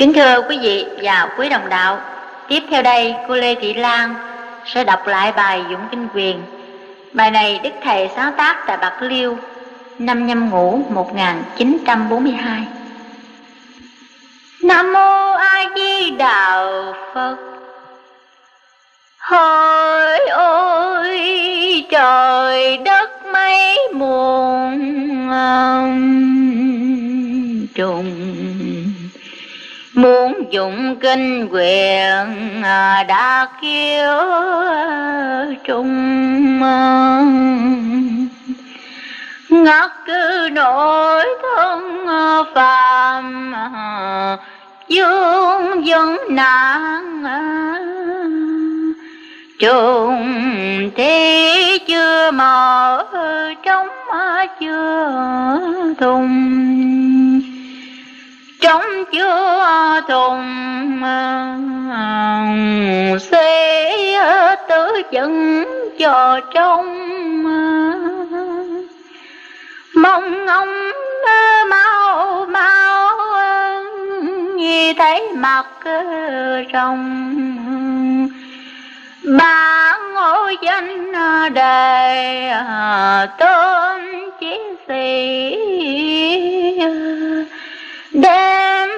Kính thưa quý vị và quý đồng đạo, tiếp theo đây cô Lê Thị Lan sẽ đọc lại bài Dũng Kinh Quyền. Bài này Đức Thầy sáng tác tại Bạc Liêu năm nhâm ngũ 1942. Nam Mô A Di Đà Phật Hỡi ôi trời đất mấy muôn trùng muốn dụng kinh quyền à, đã kêu trung ngắt cứ nỗi thân phàm à, dương dân nạn. Trùng thế chưa mở trong chưa thùng trong chưa thùng à, xe tứ chân cho trong à. mong ông à, mau mau nghe thấy mặt trong ba ngôi danh đề tên chiến sĩ đem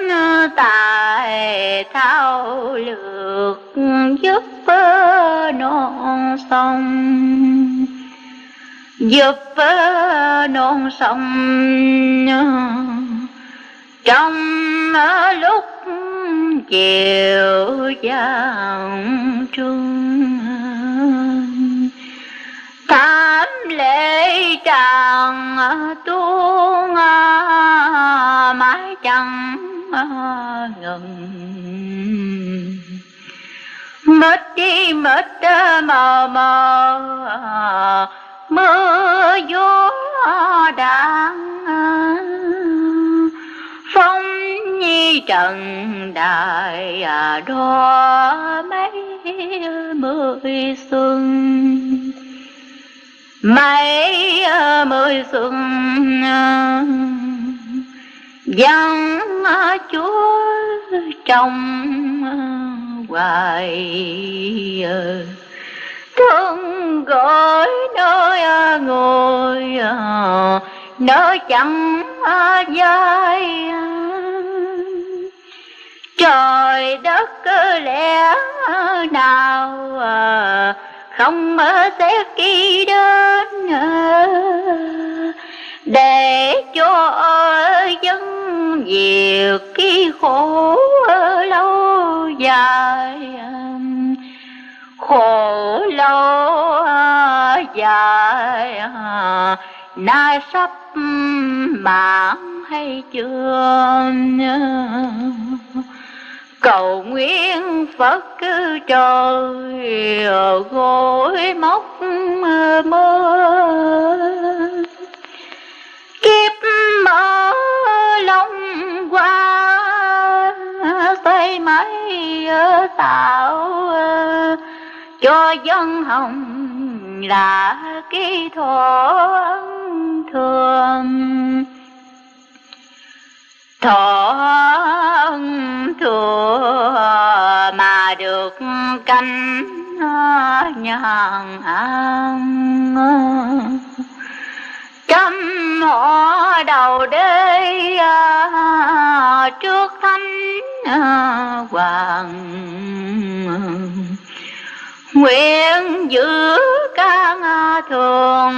tài thao lược giúp non sông. Giúp non sông. Trong lúc chiều giang trung pháp lễ tràng tuôn mãi chẳng ngừng. Mất đi mất mờ mờ, mưa gió đang phong nhi trần đại à, đó mấy mười xuân mấy mươi xuân dân chúa trong hoài. Thương gọi nơi ngồi, nơi chẳng dài trời đất lẽ nào không mơ xét khi đến để cho dân diệt khi khổ lâu dài. Khổ lâu dài, nay sắp mãn hay chưa cầu nguyện phật cứ trời gối móc mơ kiếp mơ long qua, tay mấy tạo, cho dân hồng là cái thọ thường thọ thừa mà được canh nhàn an trăm họ đầu đê à, trước thánh à, hoàng. Nguyện giữ ca thường,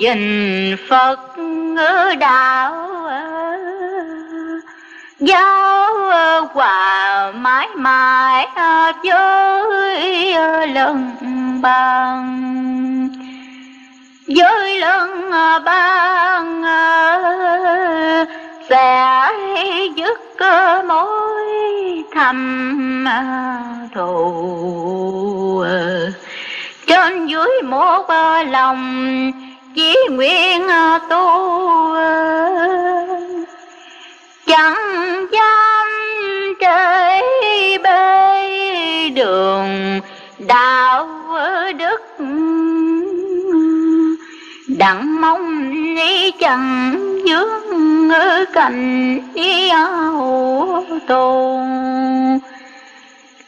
dình phật ngữ đạo giáo hòa mãi mãi với lần bằng với lần ban sẽ dứt mối thầm thù. Trên dưới một lòng chỉ nguyện tu chẳng dám trễ bê đường, đạo đức đặng mong ni chẳng dướng cành áo tu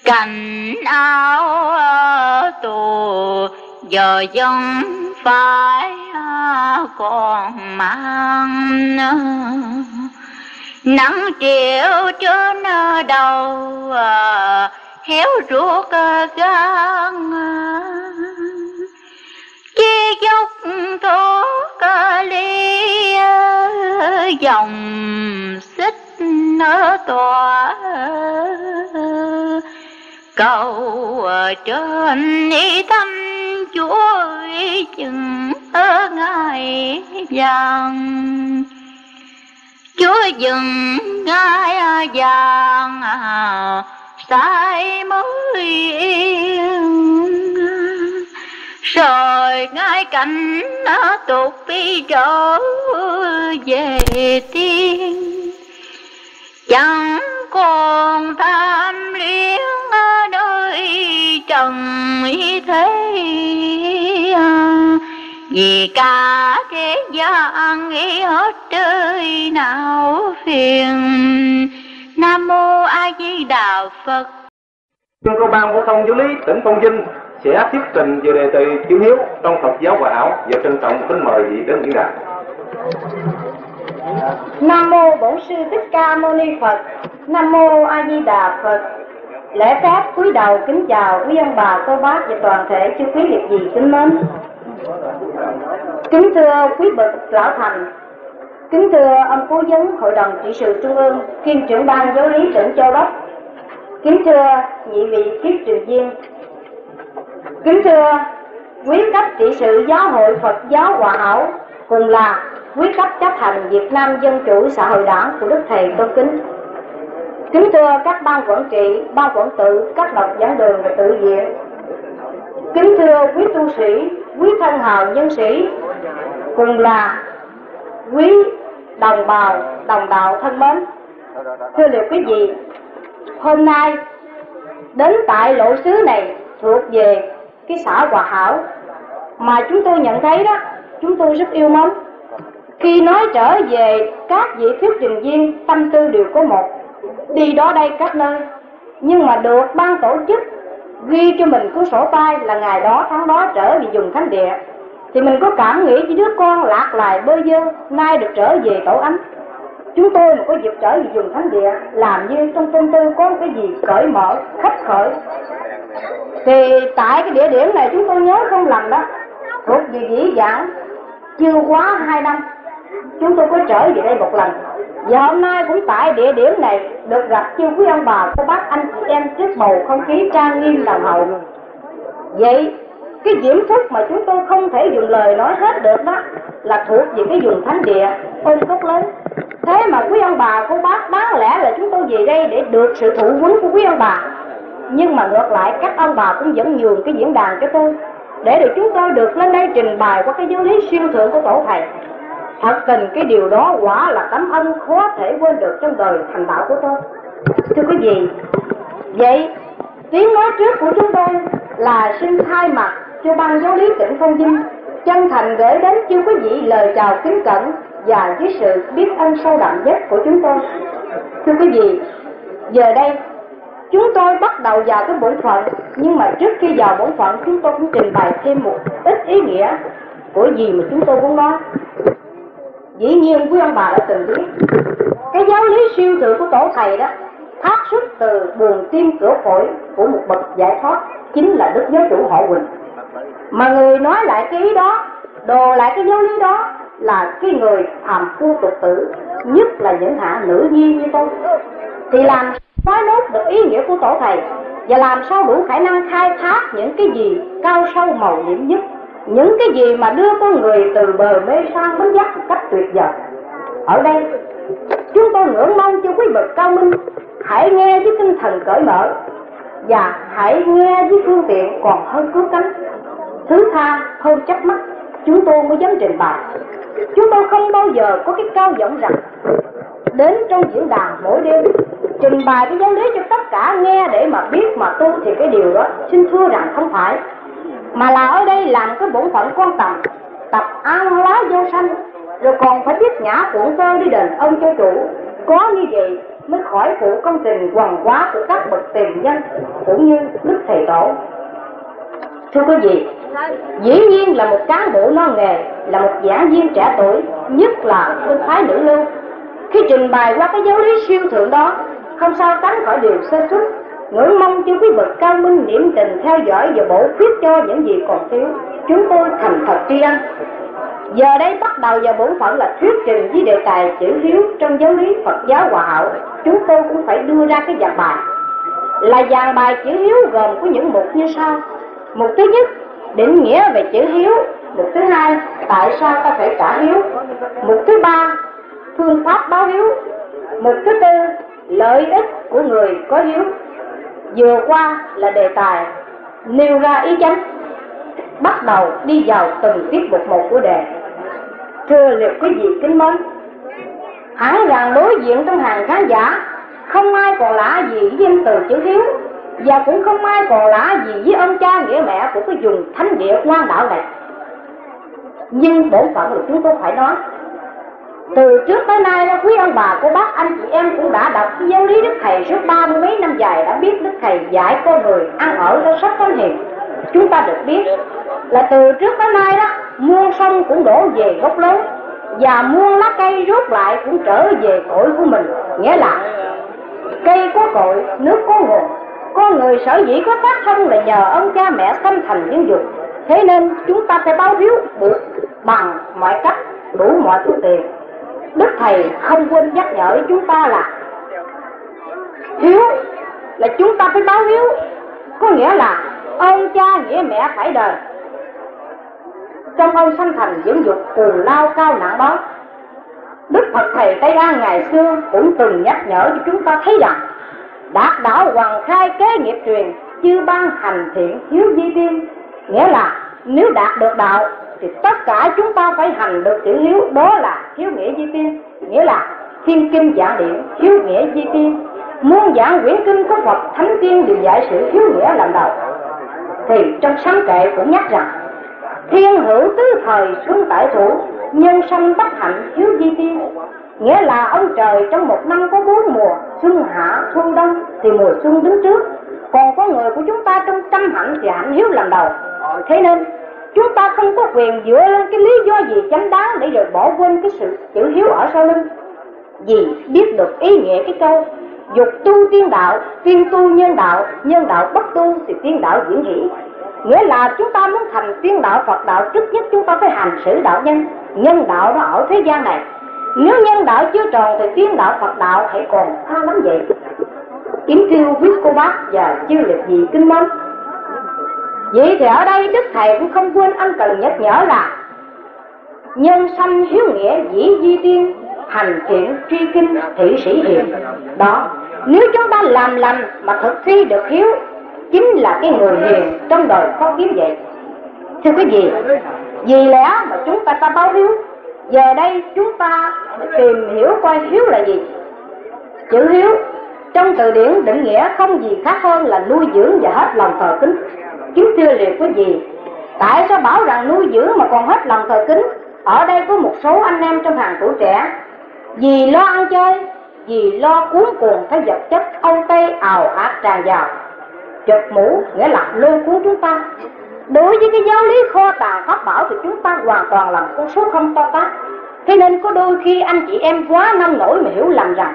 cành áo tù, giờ dân phải còn mang nắng chiều trên ờ, đầu ờ, héo ruột ờ, gan chi dốc thuốc ly dòng xích nở tòa cầu trên ý tâm chúa chừng ở ngài vàng chúa dừng ngai vàng à, sai mới yên. Rồi ngay cảnh tục đi trở về tiên. Chẳng còn tham luyến nơi trần thế vì cả thế gian nghĩ hết trời nào phiền nam mô a di đà phật Trung cơ ban phổ thông giáo lý tỉnh Phong Vinh sẽ thuyết trình về đề tài chữ hiếu trong Phật giáo Hòa Hảo và trân trọng kính mời vị đến diễn đàn. Nam mô Bổn sư Thích Ca Mâu Ni Phật. Nam mô A Di Đà Phật. Lễ phép cúi đầu kính chào quý ông bà, cô bác và toàn thể chư quý việc gì kính mến. Kính thưa quý bậc lão thành, kính thưa ông cố vấn Hội đồng trị sự Trung ương, kiêm trưởng ban giáo lý tỉnh Châu Đốc, kính thưa nhị vị kiếp truyền viên, kính thưa quý cấp trị sự giáo hội Phật giáo Hòa Hảo, cùng là quý cấp chấp hành Việt Nam Dân Chủ Xã hội Đảng của Đức Thầy Tôn Kính. Kính thưa các ban quản trị, ban quản tự, các bậc giảng đường và tự viện. Kính thưa quý tu sĩ, quý thân hào nhân sĩ, cùng là quý đồng bào, đồng đạo thân mến. Thưa liệu quý vị, hôm nay đến tại lộ xứ này thuộc về cái xã Hòa Hảo mà chúng tôi nhận thấy đó, chúng tôi rất yêu mến khi nói trở về các vị thuyết trình viên tâm tư đều có một đi đó đây các nơi nhưng mà được ban tổ chức ghi cho mình cuốn sổ tay là ngày đó, tháng đó trở về dùng thánh địa. Thì mình có cảm nghĩ với đứa con lạc lại bơ vơ, nay được trở về tổ ấm. Chúng tôi mà có dịp trở về dùng thánh địa, làm như trong tâm tư có một cái gì cởi mở khắp khởi? Thì tại cái địa điểm này chúng tôi nhớ không lầm đó. Thuộc về dĩ dãn chưa quá hai năm, chúng tôi có trở về đây một lần và hôm nay cũng tại địa điểm này được gặp chư quý ông bà, cô bác, anh chị em trước bầu không khí trang nghiêm đồng hậu. Vậy, cái diễm phúc mà chúng tôi không thể dùng lời nói hết được đó là thuộc về cái vùng thánh địa ôn cốc lớn. Thế mà quý ông bà, cô bác, đáng lẽ là chúng tôi về đây để được sự thụ huấn của quý ông bà. Nhưng mà ngược lại, các ông bà cũng vẫn nhường cái diễn đàn cho tôi, để được chúng tôi được lên đây trình bày qua cái giáo lý siêu thượng của tổ thầy thật tình cái điều đó quả là tấm ân khó thể quên được trong đời thành đạo của tôi. Thưa quý vị, vậy tiếng nói trước của chúng tôi là xin thay mặt cho ban giáo lý tỉnh phong vinh, chân thành gửi đến chư quý vị lời chào kính cẩn và với sự biết ơn sâu đậm nhất của chúng tôi. Thưa quý vị, giờ đây chúng tôi bắt đầu vào cái bổn phận, nhưng mà trước khi vào bổn phận, chúng tôi cũng trình bày thêm một ít ý nghĩa của gì mà chúng tôi muốn nói dĩ nhiên quý ông bà đã từng biết, cái giáo lý siêu thượng của tổ thầy đó phát xuất từ buồng tim cửa phổi của một bậc giải thoát chính là đức giáo chủ họ quỳnh. Mà người nói lại cái ý đó, đồ lại cái giáo lý đó là cái người phàm phu tục tử, nhất là những hạ nữ nhi như tôi. Thì làm nói nốt được ý nghĩa của tổ thầy và làm sao đủ khả năng khai thác những cái gì cao sâu màu nhiệm nhất? Những cái gì mà đưa con người từ bờ mê sang bến giác một cách tuyệt vời. Ở đây, chúng tôi ngưỡng mong cho quý bậc cao minh hãy nghe với tinh thần cởi mở và hãy nghe với phương tiện còn hơn cứu cánh. Thứ tha hơn chắc mắt, chúng tôi mới dám trình bày. Chúng tôi không bao giờ có cái cao giọng rằng, đến trong diễn đàn mỗi đêm, trình bày cái giáo lý cho tất cả nghe để mà biết mà tu thì cái điều đó, xin thưa rằng không phải mà là ở đây làm cái bổn phận quan trọng tập ăn lá vô sanh, rồi còn phải biết nhã cuộn cơ đi đền ơn cho chủ. Có như vậy mới khỏi phụ công trình quần quá của các bậc tiền nhân cũng như đức thầy tổ. Thưa quý vị, dĩ nhiên là một cán bộ non nghề, là một giảng viên trẻ tuổi, nhất là bên phái nữ lưu. Khi trình bày qua cái giáo lý siêu thượng đó, không sao tránh khỏi điều sơ xuất ngưỡng mong cho quý bậc cao minh niệm tình theo dõi và bổ khuyết cho những gì còn thiếu. Chúng tôi thành thật tri ân. Giờ đây bắt đầu vào bổn phận là thuyết trình với đề tài chữ hiếu trong giáo lý phật giáo hòa hảo. Chúng tôi cũng phải đưa ra cái dạng bài. Là dàn bài chữ hiếu gồm có những mục như sau. Mục thứ nhất, định nghĩa về chữ hiếu. Mục thứ hai, tại sao ta phải trả hiếu? Mục thứ ba, phương pháp báo hiếu. Mục thứ tư, lợi ích của người có hiếu vừa qua là đề tài nêu ra ý chánh bắt đầu đi vào từng tiết mục một của đề. Thưa liệu quý vị kính mến hẳn rằng đối diện trong hàng khán giả, không ai còn lạ gì với danh từ chữ hiếu, và cũng không ai còn lạ gì với ông cha nghĩa mẹ của cái vùng thánh địa quan đạo này. Nhưng bổn phận là chúng tôi phải nói từ trước tới nay đó, quý ông bà, cô bác, anh chị em cũng đã đọc cái giáo lý đức thầy suốt ba mươi mấy năm dài, đã biết đức thầy dạy con người ăn ở ra sách có hiền chúng ta được biết là từ trước tới nay đó muôn sông cũng đổ về gốc lớn và muôn lá cây rút lại cũng trở về cội của mình. Nghĩa là cây có cội, nước có nguồn. Con người sở dĩ có phát thân là nhờ ông cha mẹ sanh thành dưỡng dục thế nên chúng ta phải báo hiếu buộc bằng mọi cách đủ mọi phương tiện đức thầy không quên nhắc nhở chúng ta là hiếu, là chúng ta phải báo hiếu. Có nghĩa là ơn cha nghĩa mẹ phải đời. Trong ông sanh thành dưỡng dục cù lao cao nặng đó đức phật thầy tây an ngày xưa cũng từng nhắc nhở cho chúng ta thấy rằng đạt đạo hoàng khai kế nghiệp truyền chư ban hành thiện hiếu di tiên. Nghĩa là nếu đạt được đạo thì tất cả chúng ta phải hành được chữ hiếu, đó là hiếu nghĩa di tiên. Nghĩa là thiên kinh giảng điển, hiếu nghĩa di tiên. Muôn giảng quyển kinh của phật thánh tiên đều dạy sự hiếu nghĩa làm đầu. Thì trong sáng kệ cũng nhắc rằng, thiên hữu tứ thời xuân tại thủ, nhân sanh bất hạnh hiếu di tiên. Nghĩa là ông trời trong một năm có bốn mùa, xuân hạ, thu đông, thì mùa xuân đứng trước. Còn có người của chúng ta trong trăm hạnh thì hạnh hiếu làm đầu. Thế nên chúng ta không có quyền dựa lên cái lý do gì chánh đáng để rồi bỏ quên cái sự chữ hiếu ở sau lưng. Vì biết được ý nghĩa cái câu, dục tu tiên đạo tiên tu nhân đạo nhân đạo bất tu thì tiên đạo diễn hỷ nghĩa là chúng ta muốn thành tiên đạo, phật đạo, trước nhất chúng ta phải hành xử đạo nhân nhân đạo đó ở thế gian này. Nếu nhân đạo chưa tròn thì tiên đạo, phật đạo hãy còn xa lắm vậy. Kính thưa quý cô bác và chư liệt gì kinh mến vậy thì ở đây đức thầy cũng không quên anh cần nhắc nhở là nhân sanh hiếu nghĩa dĩ di tiên, hành thiện truy kinh thị sĩ hiền. Đó, nếu chúng ta làm lành mà thực thi được hiếu, chính là cái người hiền trong đời khó kiếm vậy. Thưa quý vị, vì lẽ mà chúng ta ta báo hiếu, giờ đây chúng ta tìm hiểu coi hiếu là gì. Chữ hiếu trong từ điển định nghĩa không gì khác hơn là nuôi dưỡng và hết lòng thờ kính chứ thưa liệt có gì? tại sao bảo rằng nuôi dưỡng mà còn hết lòng thờ kính? Ở đây có một số anh em trong hàng tuổi trẻ. Vì lo ăn chơi, vì lo cuốn cuồng theo vật chất âu tây, ào ạt, tràn vào. Chụp mũ, nghĩa là lôi cuốn chúng ta. Đối với cái giáo lý kho tàng pháp bảo thì chúng ta hoàn toàn là con số không to tát. Thế nên có đôi khi anh chị em quá nông nổi mà hiểu lầm rằng,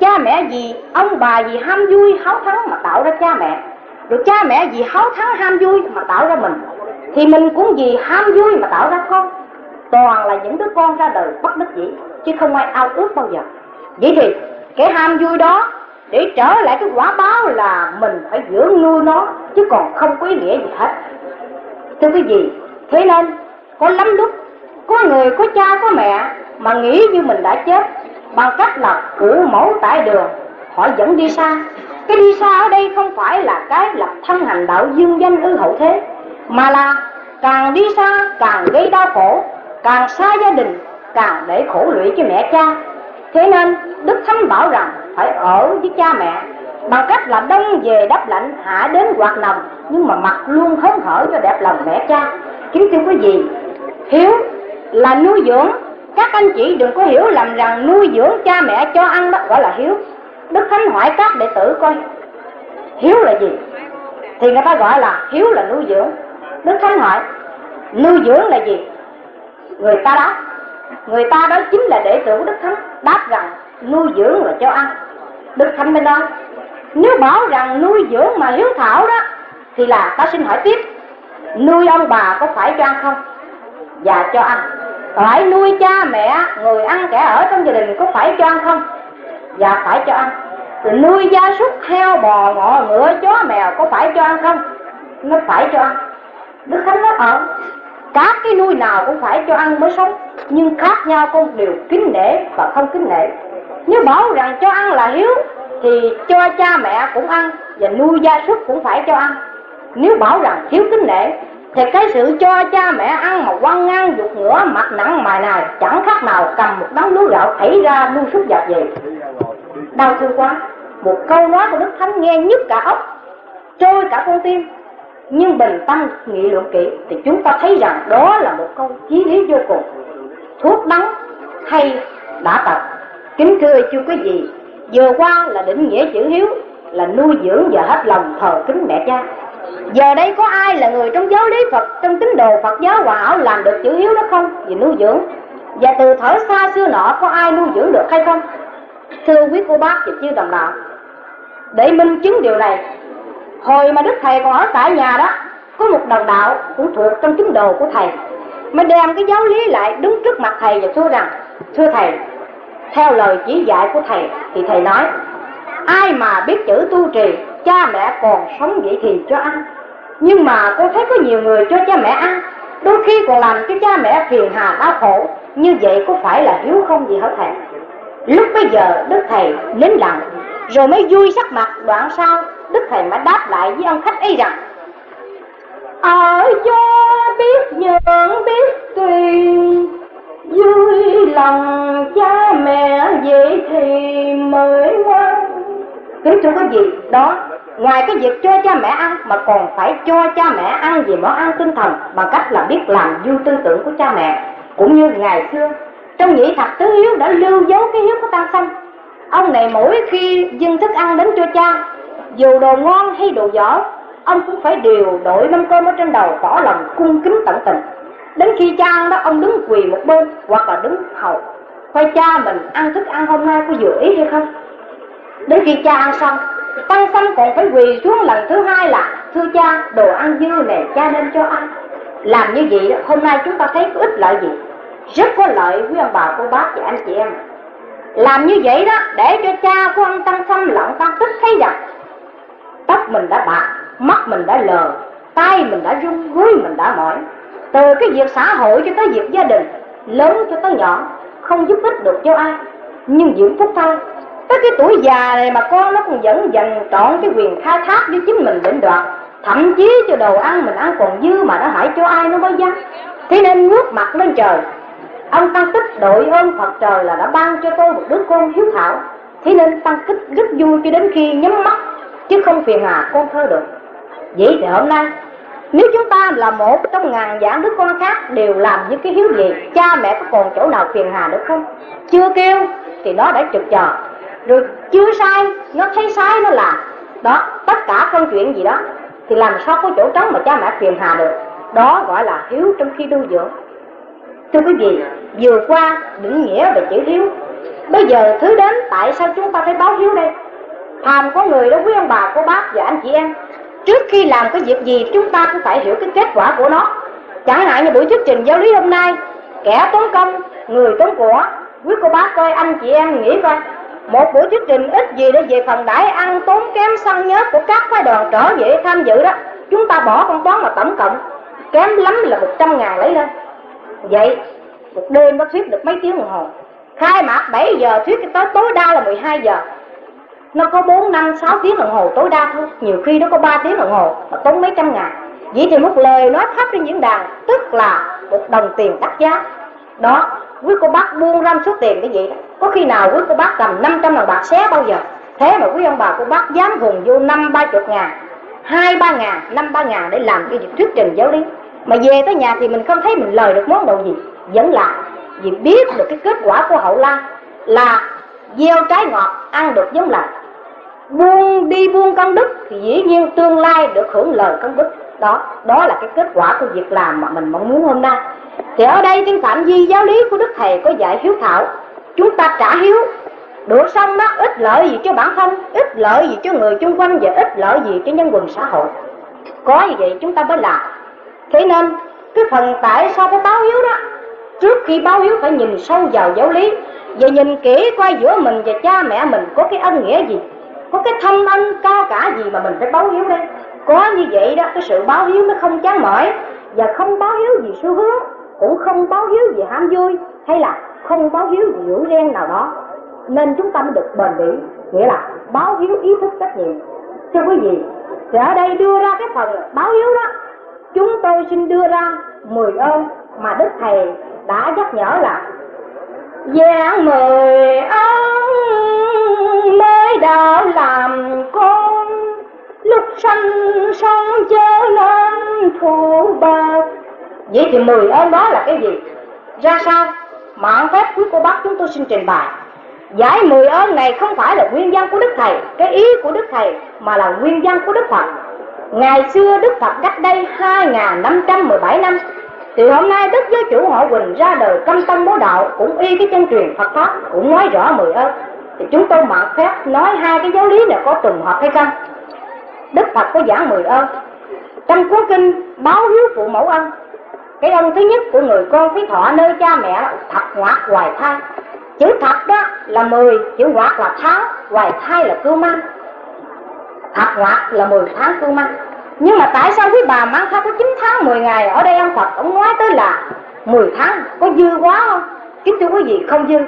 cha mẹ gì, ông bà gì ham vui, háo thắng mà tạo ra cha mẹ rồi cha mẹ vì háo thắng ham vui mà tạo ra mình. Thì mình cũng vì ham vui mà tạo ra con. Toàn là những đứa con ra đời bất đắc dĩ chứ không ai ao ước bao giờ. Vậy thì cái ham vui đó, để trở lại cái quả báo là mình phải dưỡng nuôi nó, chứ còn không có ý nghĩa gì hết. Thưa quý vị, thế nên có lắm lúc, có người, có cha, có mẹ mà nghĩ như mình đã chết bằng cách là cũ mẫu tại đường, họ dẫn đi xa cái đi xa ở đây không phải là cái lập thân hành đạo dương danh ư hậu thế, mà là càng đi xa càng gây đau khổ, càng xa gia đình, càng để khổ lụy cho mẹ cha. Thế nên đức thánh bảo rằng phải ở với cha mẹ bằng cách là đông về đắp lạnh, hạ đến quạt nồng nhưng mà mặt luôn hớn hở cho đẹp lòng mẹ cha. Kính thưa quý vị, hiếu là nuôi dưỡng. Các anh chị đừng có hiểu lầm rằng nuôi dưỡng cha mẹ cho ăn đó gọi là hiếu đức thánh hỏi các đệ tử coi, hiếu là gì? Thì người ta gọi là hiếu là nuôi dưỡng. Đức thánh hỏi, nuôi dưỡng là gì? Người ta đáp, người ta đó chính là đệ tử của đức thánh, đáp rằng nuôi dưỡng là cho ăn. Đức thánh mới nói, nếu bảo rằng nuôi dưỡng mà hiếu thảo đó, thì là ta xin hỏi tiếp, nuôi ông bà có phải cho ăn không? Và cho ăn. Phải nuôi cha mẹ, người ăn kẻ ở trong gia đình có phải cho ăn không? Và phải cho ăn. Rồi nuôi gia súc, heo, bò, ngọ, ngựa, chó, mèo, có phải cho ăn không? Nó phải cho ăn. Đức khánh nói ở các cái nuôi nào cũng phải cho ăn mới sống, nhưng khác nhau con đều kính nể và không kính nể. Nếu bảo rằng cho ăn là hiếu, thì cho cha mẹ cũng ăn và nuôi gia súc cũng phải cho ăn. Nếu bảo rằng thiếu kính nể thì cái sự cho cha mẹ ăn mà quăng ngang dục ngửa mặt nặng mài này chẳng khác nào cầm một đống lúa gạo thảy ra nuôi súc dập về đau thương quá. Một câu nói của đức thánh nghe nhức cả óc, trôi cả con tim. Nhưng bình tâm nghị luận kỹ thì chúng ta thấy rằng đó là một câu chí lý vô cùng. Thuốc đắng hay đã tập. Kính thưa chưa quý vị, vừa qua là định nghĩa chữ hiếu là nuôi dưỡng và hết lòng thờ kính mẹ cha giờ đây có ai là người trong giáo lý phật, trong tín đồ phật giáo hòa hảo làm được chữ hiếu đó không? Vì nuôi dưỡng. Và từ thở xa xưa nọ, có ai nuôi dưỡng được hay không? Thưa quý cô bác và chư đồng đạo, để minh chứng điều này, hồi mà đức thầy còn ở tại nhà đó, có một đồng đạo cũng thuộc trong tín đồ của thầy, mới đem cái giáo lý lại đứng trước mặt thầy và thưa rằng, thưa thầy, theo lời chỉ dạy của thầy, thì thầy nói, ai mà biết chữ tu trì cha mẹ còn sống vậy thì cho ăn. Nhưng mà con thấy có nhiều người cho cha mẹ ăn. Đôi khi còn làm cho cha mẹ phiền hà đau khổ. Như vậy có phải là hiếu không gì hả thầy? Lúc bây giờ đức thầy nín lặng rồi mới vui sắc mặt đoạn sau. Đức thầy mới đáp lại với ông khách ấy rằng, ở cho biết nhường biết tùy, vui lòng cha mẹ vậy thì mới ngoan. Kính thưa quý vị, đó ngoài cái việc cho cha mẹ ăn, mà còn phải cho cha mẹ ăn về món ăn tinh thần bằng cách là biết làm du tư tưởng của cha mẹ. Cũng như ngày xưa, trong nhị thập tứ hiếu đã lưu dấu cái hiếu của tăng sanh. Ông này mỗi khi dâng thức ăn đến cho cha, dù đồ ngon hay đồ dở, ông cũng phải điều đổi mâm cơm ở trên đầu tỏ lòng cung kính tận tình. Đến khi cha ăn đó, ông đứng quỳ một bên hoặc là đứng hầu coi cha, mình ăn thức ăn hôm nay có vừa ý hay không? Đến khi cha ăn xong tăng sanh còn phải quỳ xuống lần thứ hai là, thưa cha, đồ ăn dư này cha nên cho ăn. Làm như vậy hôm nay chúng ta thấy có ích lợi gì? Rất có lợi với ông bà, cô bác và anh chị em. Làm như vậy đó, để cho cha của ông tăng sanh lẫn tăng tích thấy rằng, tóc mình đã bạc, mắt mình đã lờ, tay mình đã run gối mình đã mỏi. Từ cái việc xã hội cho tới việc gia đình, lớn cho tới nhỏ, không giúp ích được cho ai. Nhưng dưỡng phúc thay tới cái tuổi già này mà con nó còn vẫn dành trọn cái quyền khai thác với chính mình định đoạt. Thậm chí cho đồ ăn mình ăn còn dư mà nó hỏi cho ai nó mới dám. Thế nên ngước mặt lên trời. Ông tăng tích đội ơn phật trời là đã ban cho tôi một đứa con hiếu thảo. Thế nên tăng tích rất vui cho đến khi nhắm mắt, chứ không phiền hà con thơ được. Vậy thì hôm nay, nếu chúng ta là một trong ngàn vạn đứa con khác đều làm những cái hiếu gì, cha mẹ có còn chỗ nào phiền hà được không? Chưa kêu, thì nó đã trực chờ rồi chưa sai. Nó thấy sai nó là, đó, tất cả công chuyện gì đó thì làm sao có chỗ trống mà cha mẹ phiền hà được. Đó gọi là hiếu trong khi nuôi dưỡng. Thưa quý vị, vừa qua định nghĩa về chữ hiếu. Bây giờ thứ đến, tại sao chúng ta phải báo hiếu đây? Tham có người đó, quý ông bà, cô bác và anh chị em. Trước khi làm cái việc gì, chúng ta cũng phải hiểu cái kết quả của nó. Chẳng hạn như buổi thuyết trình giáo lý hôm nay, kẻ tốn công, người tốn của, quý cô bác coi, anh chị em nghĩ coi một buổi thuyết trình ít gì để về phần đãi ăn tốn kém săn nhớ của các phái đoàn trở về tham dự đó. Chúng ta bỏ con toán mà tổng cộng. Kém lắm là một trăm ngàn lấy lên. Vậy một đêm nó thuyết được mấy tiếng đồng hồ. Khai mạc 7 giờ thuyết tới tối đa là 12 giờ. Nó có 4, 5, 6 tiếng đồng hồ tối đa thôi. Nhiều khi nó có 3 tiếng đồng hồ mà tốn mấy trăm ngàn. Vậy thì một lời nói thấp trên diễn đàn tức là một đồng tiền đắt giá. Đó quý cô bác buông ra số tiền cái gì đó. Có khi nào quý cô bác cầm 500 đồng bạc xé bao giờ? Thế mà quý ông bà cô bác dám hùng vô năm ba chục ngàn, hai ba ngàn, năm ba ngàn để làm cái việc thuyết trình giáo lý. Mà về tới nhà thì mình không thấy mình lời được món đồ gì. Vẫn là vì biết được cái kết quả của hậu lan là gieo trái ngọt ăn được giống lành. Buông đi buông công đức thì dĩ nhiên tương lai được hưởng lời công đức. Đó đó là cái kết quả của việc làm mà mình mong muốn hôm nay thì ở đây trên phạm vi giáo lý của đức thầy có dạy hiếu thảo. Chúng ta trả hiếu. Được xong đó, ít lợi gì cho bản thân, ít lợi gì cho người chung quanh và ít lợi gì cho nhân quần xã hội. Có như vậy chúng ta mới làm. Thế nên, cái phần tại sao phải báo hiếu đó? Trước khi báo hiếu phải nhìn sâu vào giáo lý và nhìn kỹ coi giữa mình và cha mẹ mình có cái ân nghĩa gì, có cái thâm ân cao cả gì mà mình phải báo hiếu đây. Có như vậy đó, cái sự báo hiếu nó không chán mỏi và không báo hiếu gì xu hướng cũng không báo hiếu gì ham vui hay là không báo hiếu gì hữu ghen nào đó. Nên chúng ta mới được bền bỉ, nghĩa là báo hiếu ý thức trách nhiệm. Thưa quý vị thì ở đây đưa ra cái phần báo hiếu đó. Chúng tôi xin đưa ra mười ơn mà đức thầy đã nhắc nhở là giảng mười ơn mới đạo làm con, lúc sanh sống chớ nên phụ bạc vậy thì mười ơn đó là cái gì? Ra sao? Mạng phép quý cô bác chúng tôi xin trình bày. Giải mười ơn này không phải là nguyên văn của đức thầy, cái ý của đức thầy, mà là nguyên văn của đức phật. Ngày xưa đức phật cách đây hai năm trăm mười bảy năm, thì hôm nay đức giáo chủ họ quỳnh ra đời căm tâm bố đạo, cũng y cái chân truyền phật pháp, cũng nói rõ mười ơn. Thì chúng tôi mạng phép nói hai cái giáo lý này có trùng hợp hay không? Đức phật có giảng mười ơn. Trong cuốn kinh báo hiếu phụ mẫu ân cái ân thứ nhất của người con phí thọ nơi cha mẹ thật ngoại hoài thai. Chữ thật đó là mười, chữ ngoại là tháng, hoài thai là cưu mang. Thật ngoại là mười tháng cưu mang. Nhưng mà tại sao quý bà mang thai có 9 tháng 10 ngày? Ở đây ông Phật ông nói tới là 10 tháng có dư quá không? Kính thưa quý vị, không dư.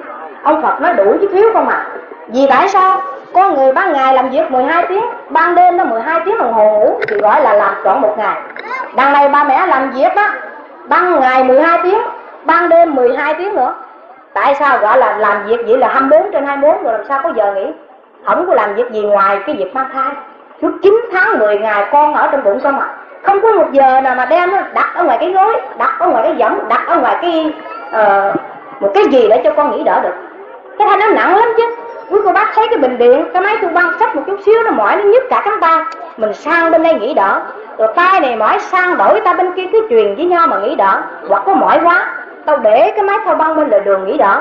Ông Phật nói đủ chứ thiếu không à? Vì tại sao con người ban ngày làm việc 12 tiếng, ban đêm nó 12 tiếng đồng hồ ngủ, thì gọi là làm trọn một ngày. Đằng này ba mẹ làm việc đó ban ngày 12 tiếng ban đêm 12 tiếng nữa. Tại sao gọi là làm việc vậy là 24 trên 24 rồi làm sao có giờ nghỉ? Không có làm việc gì ngoài cái việc mang thai. Suốt 9 tháng 10 ngày con ở trong bụng sao mà? Không có một giờ nào mà đem nó đặt ở ngoài cái gối đặt ở ngoài cái võng đặt ở ngoài cái uh, một cái gì để cho con nghỉ đỡ được. Cái thai nó nặng lắm chứ quý cô bác thấy cái bình điện cái máy thu băng sách một chút xíu nó mỏi nó nhức cả cánh ta mình sang bên đây nghỉ đỡ. Rồi tay này mỏi sang đổi ta bên kia, cứ truyền với nhau mà nghỉ đỡ. Hoặc có mỏi quá, tao để cái máy thâu băng bên lề đường nghỉ đỡ.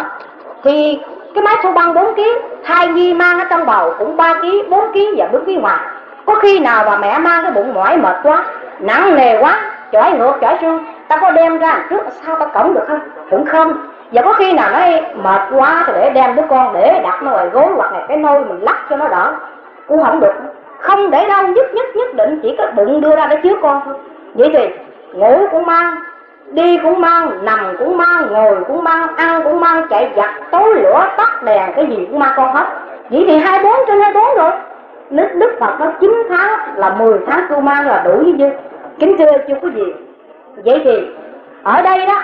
Thì cái máy thâu băng 4 kg thai nhi mang ở trong bầu cũng 3 kg 4 kg và 4 kg ngoài. Có khi nào mà mẹ mang cái bụng mỏi mệt quá, nặng nề quá chỏi ngược chỏi xuôi ta có đem ra trước sao ta cổng được không? Cũng không và có khi nào nó mệt quá thì để đem đứa con để đặt nó ngoài gối hoặc là cái nôi mình lắc cho nó đỡ. Cũng không được. Không để đâu, nhất nhất nhất định chỉ có bụng đưa ra để chứa con thôi. Vậy thì ngủ cũng mang, đi cũng mang, nằm cũng mang, ngồi cũng mang, ăn cũng mang, chạy giặt, tối lửa, tắt đèn, cái gì cũng mang con hết. Vậy thì hai bốn trên hai bốn rồi. Nước đức phật nó chín tháng là 10 tháng cưu mang là đủ như chứ kính thưa chưa có gì. Vậy thì ở đây đó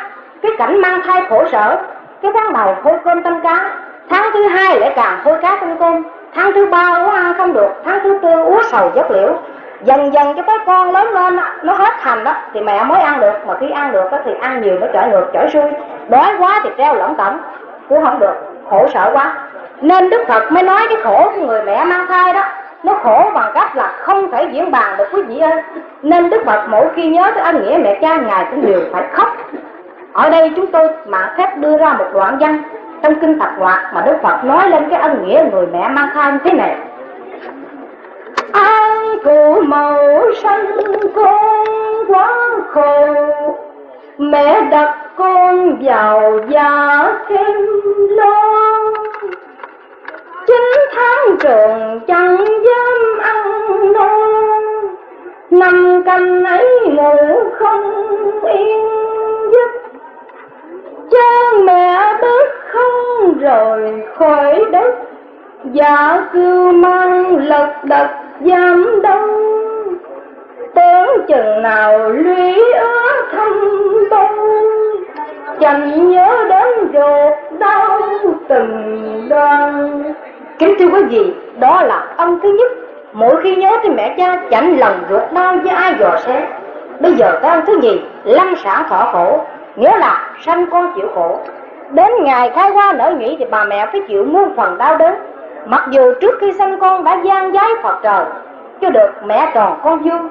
cái cảnh mang thai khổ sở cái tháng đầu hôi cơm tâm cá tháng thứ hai lại càng hôi cá tâm cơm tháng thứ ba uống ăn không được tháng thứ tư uống sầu dốc liễu dần dần cho tới con lớn lên nó hết thành đó thì mẹ mới ăn được mà khi ăn được đó, thì ăn nhiều nó trở ngược trở xuôi. Đói quá thì treo lỏng tổng cũng không được khổ sở quá. Nên đức phật mới nói cái khổ của người mẹ mang thai đó nó khổ bằng cách là không thể diễn bàn được quý vị ơi. Nên đức phật mỗi khi nhớ tới ân nghĩa mẹ cha ngài cũng đều phải khóc ở đây chúng tôi mạng phép đưa ra một đoạn văn trong kinh Phật hoạt mà Đức Phật nói lên cái ân nghĩa người mẹ mang thai như thế này. An cụ mẫu sanh con quá khổ, mẹ đặt con vào già thêm lo chín tháng trường chẳng dám ăn no, năm canh ấy ngủ không yên cha mẹ bớt không rời khỏi đất. Dạ cưu mang lật đật giam đông. Tưởng chừng nào lũy ớ thăm tôi Chẳng nhớ đến ruột đau từng đoan Kính thưa quý vị, đó là âm thứ nhất. Mỗi khi nhớ tới mẹ cha chẳng lần ruột đau với ai dò xét. Bây giờ cái âm thứ nhì, lăn xả thọ khổ. Nghĩa là sanh con chịu khổ. Đến ngày khai hoa nở nhĩ thì bà mẹ phải chịu muôn phần đau đớn. Mặc dù trước khi sinh con đã gian giái Phật trời, Cho được mẹ tròn con vuông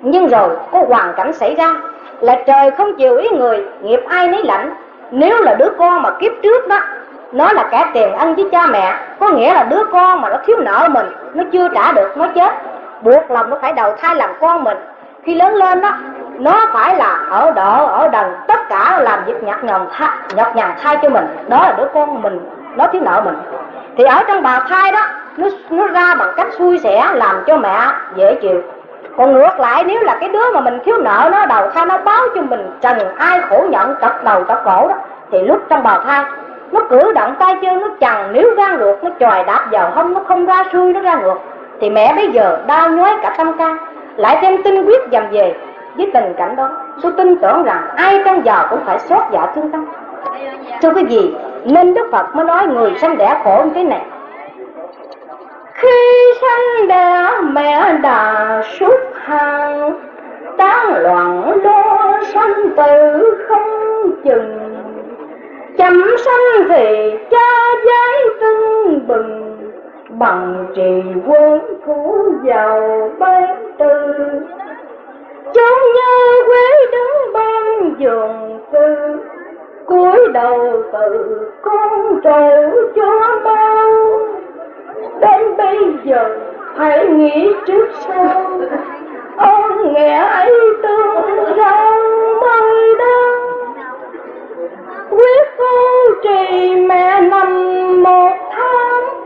Nhưng rồi có hoàn cảnh xảy ra Là trời không chịu ý người, Nghiệp ai nấy lãnh. Nếu là đứa con mà kiếp trước đó, Nó là kẻ tiền ăn với cha mẹ, Có nghĩa là đứa con mà nó thiếu nợ mình, Nó chưa trả được, nó chết. Buộc lòng nó phải đầu thai làm con mình. Khi lớn lên đó nó phải là ở đỡ, ở đần, tất cả làm việc nhặt nhằn nhọc nhằn thay cho mình. Đó là đứa con mình, nó thiếu nợ mình. Thì ở trong bào thai đó, nó nó ra bằng cách xui xẻ, làm cho mẹ dễ chịu. Còn ngược lại, nếu là cái đứa mà mình thiếu nợ nó, đầu thai nó báo cho mình trần, ai khổ nhận trật đầu trật cổ đó, thì lúc trong bào thai, nó cử động tay chân, nó chằn nếu ra ngược, nó chòi đạp vào hông, nó không ra xuôi nó ra ngược. Thì mẹ bây giờ đau nhói cả tâm can, lại thêm tinh quyết dầm về với tình cảnh đó, tôi tin tưởng rằng ai trong giờ cũng phải xót dạ thương tâm. Thưa quý vị, nên đức phật mới nói người sanh đẻ khổ như thế này. Khi sanh đẻ mẹ đà xuất hàng tán loạn lo sanh tử không chừng. Chậm sanh thì cha giấy tưng bừng, bằng trì quân thủ giàu bấy tư chốn như quế đứng bên giường tư cúi đầu từ con trầu cho bao đến bây giờ hãy nghĩ trước sau ơn nghe ấy tương rau mời đơn quyết cô trì mẹ nằm một tháng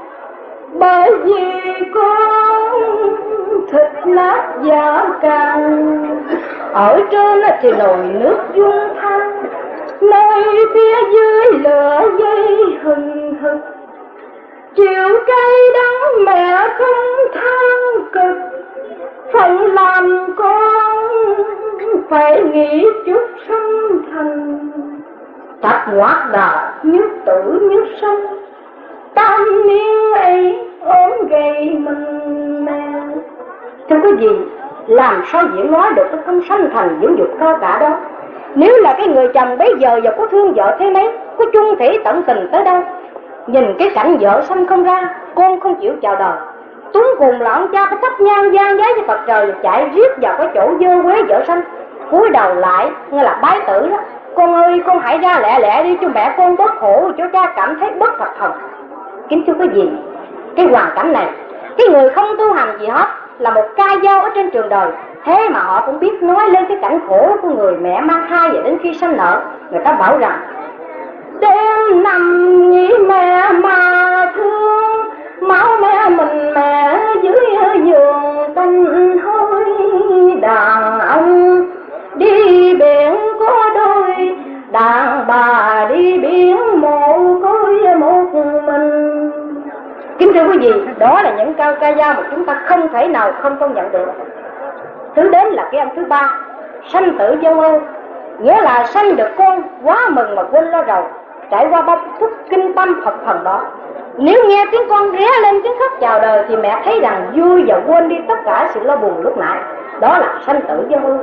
bởi vì con thịt nát da cằn. Ở trên thì nồi nước dung thanh, nơi phía dưới lửa dây hừng hực. Chịu cây đắng mẹ không than cực, phận làm con phải nghĩ chút sanh thành thật ngoát đà nhất tử nhất sanh tam niên ấy ốm gầy mừng mè thưa quý vị, làm sao diễn nói được cái không sanh thành dưỡng dục cao cả đó? Nếu là cái người chồng bây giờ giờ có thương vợ thế mấy, có chung thủy tận tình tới đâu? Nhìn cái cảnh vợ sanh không ra, con không chịu chào đời. Tuấn cùng là ông cha phải thắp nhang gian giấy cho phật trời, chạy riết vào cái chỗ dơ quế vợ sanh. Cúi đầu lại như là bái tử đó. Con ơi, con hãy ra lẹ lẹ đi cho mẹ con bớt khổ, cho cha cảm thấy bất phật thần kính thưa quý vị cái hoàn cảnh này, cái người không tu hành gì hết, là một ca dao ở trên trường đời. Thế mà họ cũng biết nói lên cái cảnh khổ của người mẹ mang thai và đến khi sanh nở người ta bảo rằng, đêm nằm nghĩ mẹ mà thương, máu mẹ mình mẹ dưới giường tanh hôi đàn ông. Đi biển có đôi, đàn bà đi biển mồ côi một người kính thưa quý vị, đó là những cao ca dao mà chúng ta không thể nào không công nhận được. Thứ đến là cái âm thứ ba, sanh tử giao âu nghĩa là sanh được con quá mừng mà quên lo rầu, trải qua bao phút kinh tâm phật thần đó. Nếu nghe tiếng con ré lên tiếng khóc chào đời thì mẹ thấy rằng vui và quên đi tất cả sự lo buồn lúc nãy. Đó là sanh tử giao ưu.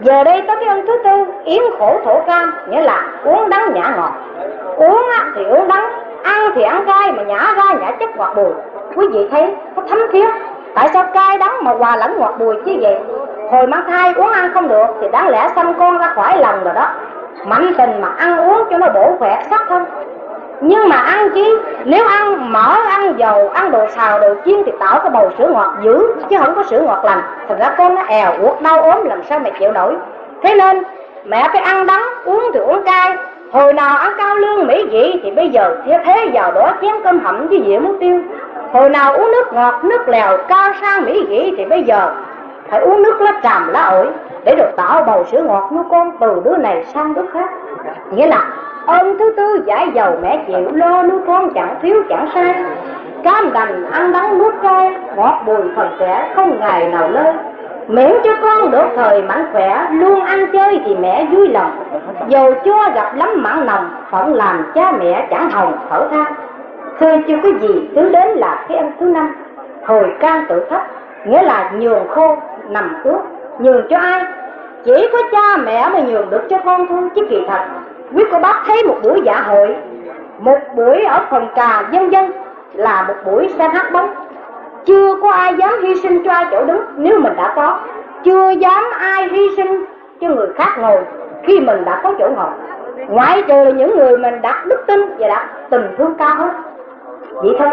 giờ đây tới cái âm thứ tư, yến khổ thổ cam, nghĩa là uống đắng nhả ngọt. Uống thì uống đắng ăn thì ăn cay mà nhả ra nhả chất ngọt bùi. Quý vị thấy có thấm thiết. Tại sao cay đắng mà hòa lẫn ngọt bùi chứ vậy? Hồi mang thai uống ăn không được thì đáng lẽ xăm con ra khỏi lòng rồi đó. Mạnh tình mà ăn uống cho nó bổ khỏe sắc thân. Nhưng mà ăn chứ nếu ăn mỡ, ăn dầu, ăn đồ xào, đồ chiên thì tạo cái bầu sữa ngọt dữ, chứ không có sữa ngọt lành. Thành ra con nó èo uột, đau ốm làm sao mẹ chịu nổi. Thế nên, mẹ phải ăn đắng, uống thì uống cay hồi nào ăn cao lương mỹ vị thì bây giờ thế thế vào đó chén cơm hầm với dĩa muối tiêu. Hồi nào uống nước ngọt, nước lèo, cao sang mỹ vị thì bây giờ phải uống nước lá tràm, lá ổi để được tạo bầu sữa ngọt nuôi con từ đứa này sang đứa khác. Nghĩa là ông thứ tư giải dầu mẹ chịu, lo nuôi con chẳng thiếu chẳng sai. Cam đành ăn đắng nuốt cay ngọt bùi phần trẻ không ngày nào lơi miễn cho con được thời mạnh khỏe, luôn ăn chơi thì mẹ vui lòng. Dầu cho gặp lắm mặn nồng phận làm cha mẹ chẳng hồng thở than thưa chưa có gì thứ đến là cái ăn thứ năm. Hồi can tự thấp nghĩa là nhường khô, nằm ướt. Nhường cho ai? Chỉ có cha mẹ mới nhường được cho con thôi, chứ kỳ thật, quý cô bác thấy một buổi dạ hội, một buổi ở phòng trà dân dân, là một buổi xem hát bóng chưa có ai dám hy sinh cho ai chỗ đứng, nếu mình đã có. Chưa dám ai hy sinh cho người khác ngồi, khi mình đã có chỗ ngồi. Ngoại trừ là những người mình đặt đức tin và đặt tình thương cao hơn. Vậy thôi,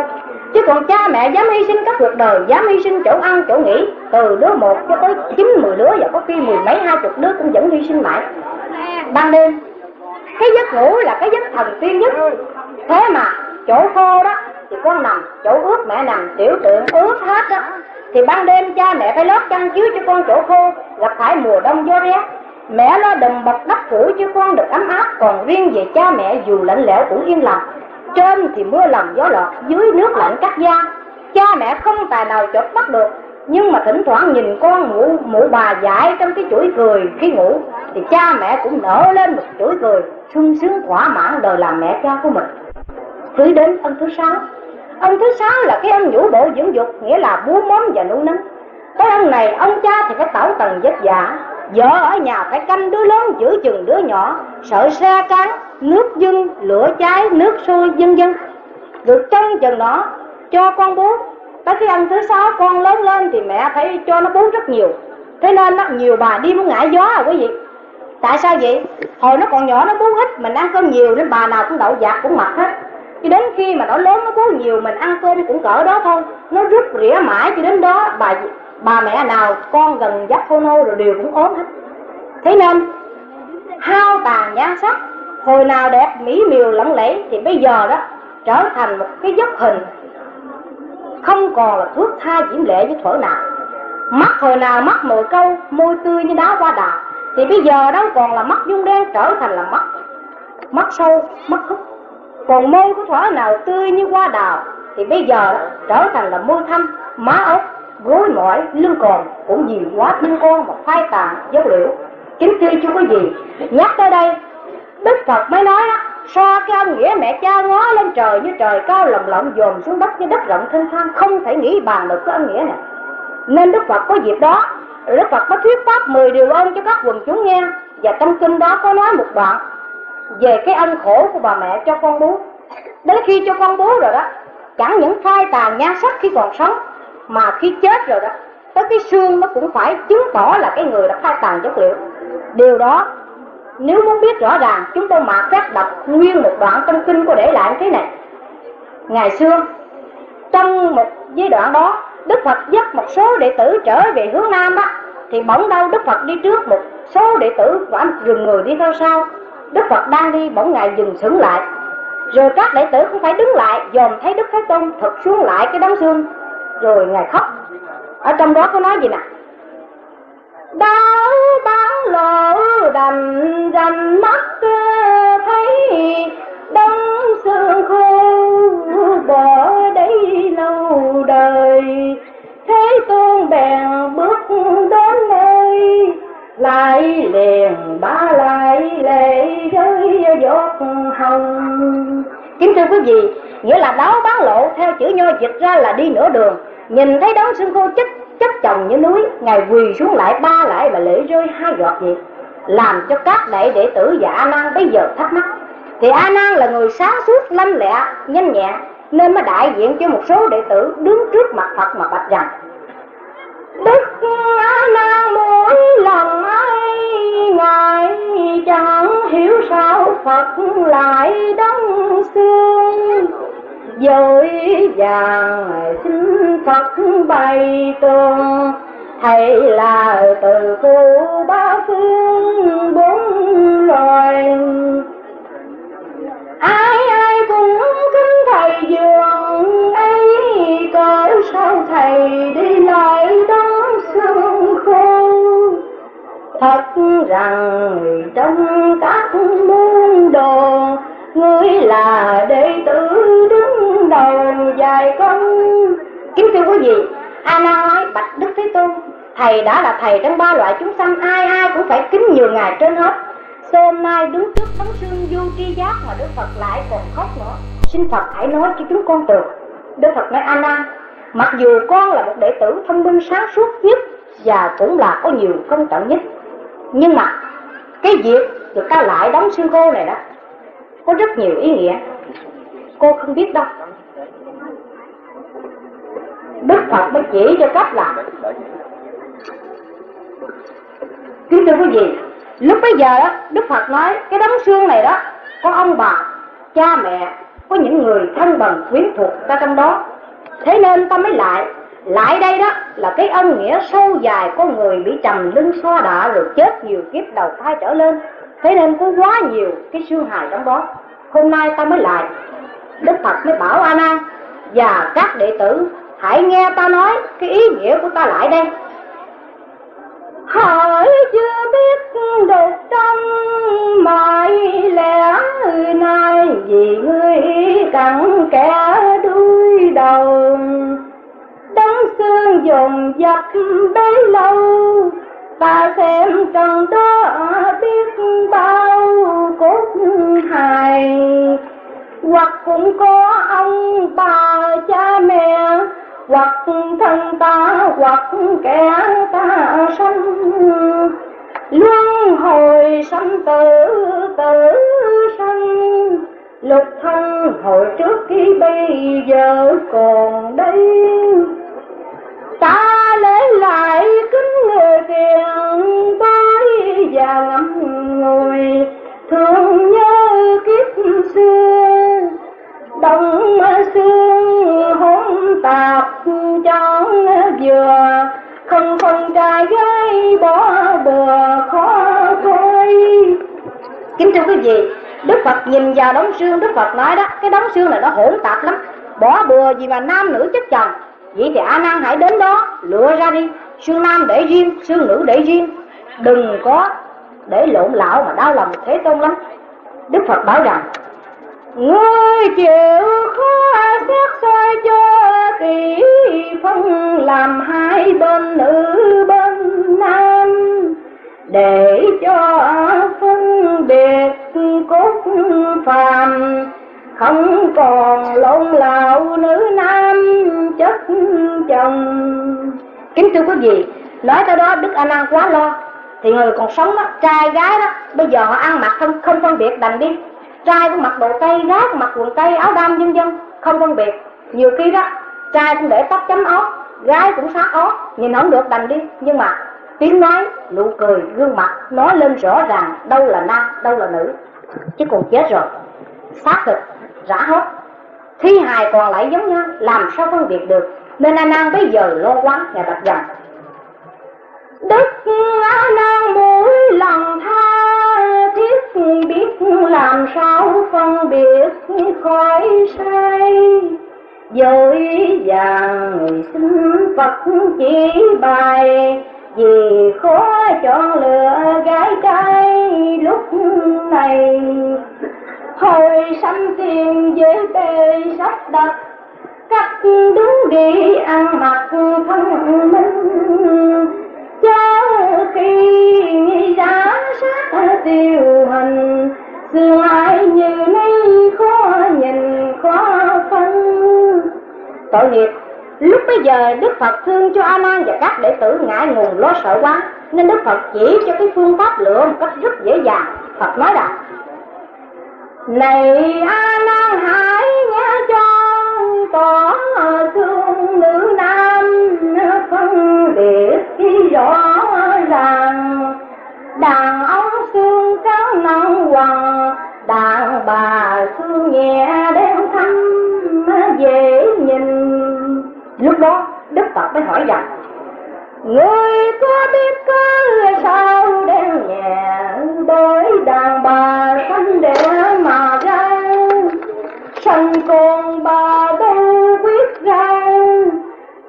chứ còn cha mẹ dám hy sinh các cuộc đời, dám hy sinh chỗ ăn, chỗ nghỉ, từ đứa một cho tới chín, mười đứa và có khi mười mấy, hai chục đứa cũng vẫn hy sinh mãi. Ban đêm, cái giấc ngủ là cái giấc thần tiên nhất. Thế mà chỗ khô đó thì con nằm chỗ ướt mẹ nằm, tiểu tượng ướt hết đó thì ban đêm cha mẹ phải lót chăn chiếu cho con chỗ khô, gặp phải mùa đông gió rét. Mẹ lo đùm bật đắp phủ cho con được ấm áp, còn riêng về cha mẹ dù lạnh lẽo cũng yên lòng. Trên thì mưa lầm gió lọt, dưới nước lạnh cắt da. Cha mẹ không tài nào chợt bắt được, nhưng mà thỉnh thoảng nhìn con ngủ mụ bà dại trong cái chuỗi cười khi ngủ, thì cha mẹ cũng nở lên một chuỗi cười sung sướng thỏa mãn đời làm mẹ cha của mình. Cứ đến ân thứ sáu ông thứ sáu là cái ông nhũ bộ dưỡng dục, nghĩa là bú móm và nụ nấng cái ông này, ông cha thì phải tảo tầng vất vả. Vợ ở nhà phải canh đứa lớn giữ chừng đứa nhỏ, sợ xe cán nước dưng lửa cháy, nước sôi, vân vân. Được trông chừng nó cho con bú. Tới cái ăn thứ sáu con lớn lên thì mẹ phải cho nó bú rất nhiều. Thế nên nó nhiều bà đi muốn ngại gió à quý vị. Tại sao vậy? Hồi nó còn nhỏ, nó bú ít mình ăn cơm nhiều nên bà nào cũng đậu dạt, cũng mặc hết cho đến khi mà nó lớn, nó có nhiều mình ăn cơm cũng cỡ đó thôi. Nó rút rỉa mãi cho đến đó, bà bà mẹ nào, con gần dắt hôn nô rồi đều cũng ốm hết. Thế nên, hao tàn nhan sắc, hồi nào đẹp, mỹ miều lẫm lẫy thì bây giờ đó trở thành một cái dốc hình. Không còn là thước tha diễm lệ với thuở nào. Mắt hồi nào mắt mồi câu, môi tươi như đá hoa đào. Thì bây giờ đâu còn là mắt dung đen trở thành là mắt mắt sâu, mắt hút còn môi của thỏa nào tươi như hoa đào thì bây giờ trở thành là môi thâm má ốc, gối mỏi, lưng còm cũng gì quá tinh con mà phai tàn, dấu liễu. Kính thưa chú có gì nhắc tới đây, đức phật mới nói á, so cái ông nghĩa mẹ cha ngó lên trời như trời cao lồng lộng dồn xuống đất như đất rộng thênh thang, không thể nghĩ bàn được cái ông nghĩa này. Nên đức phật có dịp đó, đức phật có thuyết pháp 10 điều ơn cho các quần chúng nghe, và trong kinh đó có nói một đoạn về cái ân khổ của bà mẹ cho con bú đến khi cho con bú rồi đó, chẳng những phai tàn nhan sắc khi còn sống, mà khi chết rồi đó, tới cái xương nó cũng phải chứng tỏ là cái người đã phai tàn chất liệu. Điều đó, nếu muốn biết rõ ràng, chúng tôi mà phép đọc nguyên một đoạn trong kinh có để lại thế này. Ngày xưa, trong một giai đoạn đó, đức phật dắt một số đệ tử trở về hướng nam đó, thì bỗng đâu đức phật đi trước một số đệ tử và anh người đi theo sau đức phật đang đi, bỗng ngài dừng sững lại. Rồi các đệ tử cũng phải đứng lại, dòm thấy đức thế tôn thật xuống lại cái đống xương. Rồi ngài khóc. Ở trong đó có nói gì nè? Đau bán lộ đành rành mắt thấy đông xương khô bỏ đây lâu đời. Thế tôn bèn bước đến nơi lại liền ba lại lệ rơi giọt hồng. Kính thưa quý vị, nghĩa là đáo bán lộ theo chữ nho dịch ra là đi nửa đường. Nhìn thấy đống xương khô chất chất chồng như núi, ngài quỳ xuống lại ba lại và lễ rơi hai giọt vậy. Làm cho các đại đệ tử và a nan bây giờ thắc mắc. Thì a nan là người sáng suốt, lanh lẹ, nhanh nhẹn, nên mới đại diện cho một số đệ tử đứng trước mặt phật mà bạch rằng đức na nan mỗi ấy, ngài chẳng hiểu sao phật lại đóng xương. Dội vàng xin phật bày tường hay là từ cô ba phương bốn loài. Ai ai cũng kính thầy dường, ấy cỡ sao thầy đi lại đón thật rằng trong các môn đồ, ngươi là đệ tử đứng đầu dài công kính thưa quý vị, a la nói bạch đức thế tôn, thầy đã là thầy trong ba loại chúng sanh, ai ai cũng phải kính nhường ngài trên hết. Sao hôm nay đứng trước tấm sương du tri giác mà Đức Phật lại còn khóc nữa. Xin Phật hãy nói cho chúng con được. Đức Phật nói, a nan Mặc dù con là một đệ tử thông minh sáng suốt nhất Và cũng là có nhiều công tận nhất nhưng mà, cái việc được ta lại đóng xương cô này đó, có rất nhiều ý nghĩa. Cô không biết đâu. Đức phật mới chỉ cho cách là, kính thưa quý vị, lúc bây giờ đó, đức phật nói, cái đống xương này đó, có ông bà, cha mẹ, có những người thân bằng quyến thuộc ta trong đó. Thế nên ta mới lại lại đây đó là cái ân nghĩa sâu dài có người bị trầm lưng xoa đạ rồi chết nhiều kiếp đầu thai trở lên. Thế nên có quá nhiều cái xương hài trong đó. Hôm nay ta mới lại. Đức phật mới bảo a nan và các đệ tử, hãy nghe ta nói cái ý nghĩa của ta lại đây. Hỏi chưa biết được trong mọi lẽ nay, vì ngươi cặn kẻ đuôi đầu đấng xương dùng dập bấy lâu, ta xem trong đó biết bao cốt hài. Hoặc cũng có ông bà cha mẹ, hoặc thân ta, hoặc kẻ ta sanh. Luân hồi sanh tử tử sanh lục thân hồi trước khi bây giờ còn đây. Ta lấy lại kính người tiền bối và ngắm ngồi, thương nhớ kiếp xưa. Đông xương hỗn tạp chọn vừa, không phân trai gái bỏ bừa khó thôi kính thưa quý vị, đức phật nhìn vào đống xương, đức phật nói đó, cái đống xương này nó hỗn tạp lắm. Bỏ bừa gì mà nam nữ chất chồng. Vậy thì a nan hãy đến đó, lựa ra đi. Xương nam để riêng, xương nữ để riêng. Đừng có để lộn lão mà đau lòng thế tôn lắm. Đức phật bảo rằng, ngươi chịu khó xét soi cho kỹ phân làm hai bên nữ bên nam để cho phân biệt cốt phàm, không còn lộn lạo nữ nam chất chồng. Kính thưa quý vị, nói tới đó đức anh an quá lo, thì người còn sống đó, trai gái đó, bây giờ họ ăn mặc không không phân biệt đành đi. Trai cũng mặc đồ tây gái cũng mặc quần tây, áo đam vân vân không phân biệt. Nhiều khi đó, trai cũng để tóc chấm óc gái cũng sát óc nhìn không được đành đi. Nhưng mà tiếng nói, nụ cười, gương mặt nói lên rõ ràng đâu là nam, đâu là nữ. Chứ còn chết rồi. Xác thực, rã hết. Thi hài còn lại giống nhau, làm sao phân biệt được. Nên a nan bây giờ lo quá ngài bạch rằng đức a nan mỗi lần tha thiết biết làm sao phân biệt khỏi sai. Dối vàng người xin phật chỉ bài vì khó chọn lựa gái trai lúc này. Hồi sắm tiền dễ tê sắp đặt cách đúng đi ăn mặc thân minh cho khi giá sát tiêu hình xương ai như nay khó nhìn, khó phân. Tội nghiệp lúc bây giờ đức phật thương cho a nan và các đệ tử ngại ngùng lo sợ quá, nên đức phật chỉ cho cái phương pháp lựa một cách rất dễ dàng. Phật nói rằng, này a nan hãy nhớ cho có thương nữ nam phân biệt khi rõ ràng. Đàn ông xương trắng nặng hoàng đàn bà xương nhẹ đen thăm dễ nhìn lúc đó, đức phật mới hỏi rằng, người có biết có sao đen nhẹ đối đàn bà xanh để mà ra sanh con bà đâu quyết ra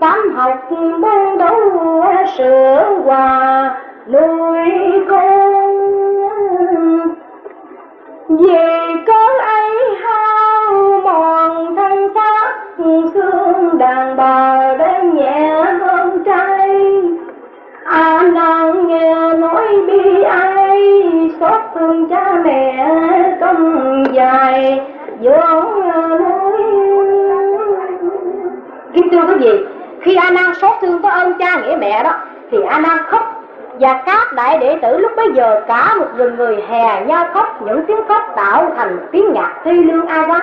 tám học ban đấu sửa hòa nuôi con. Vì có ấy hao mòn thân xác xương đàn bà đang nhẹ hơn trai. À nàng nghe nói bi ai, xót thương cha mẹ công dài. Vốn nói kính thưa quý vị, khi a nan xót thương có ơn cha nghĩa mẹ đó, thì a nan khóc. Và các đại đệ tử lúc bấy giờ cả một rừng người hè nhau khóc, những tiếng khóc tạo thành tiếng nhạc thi lương a quá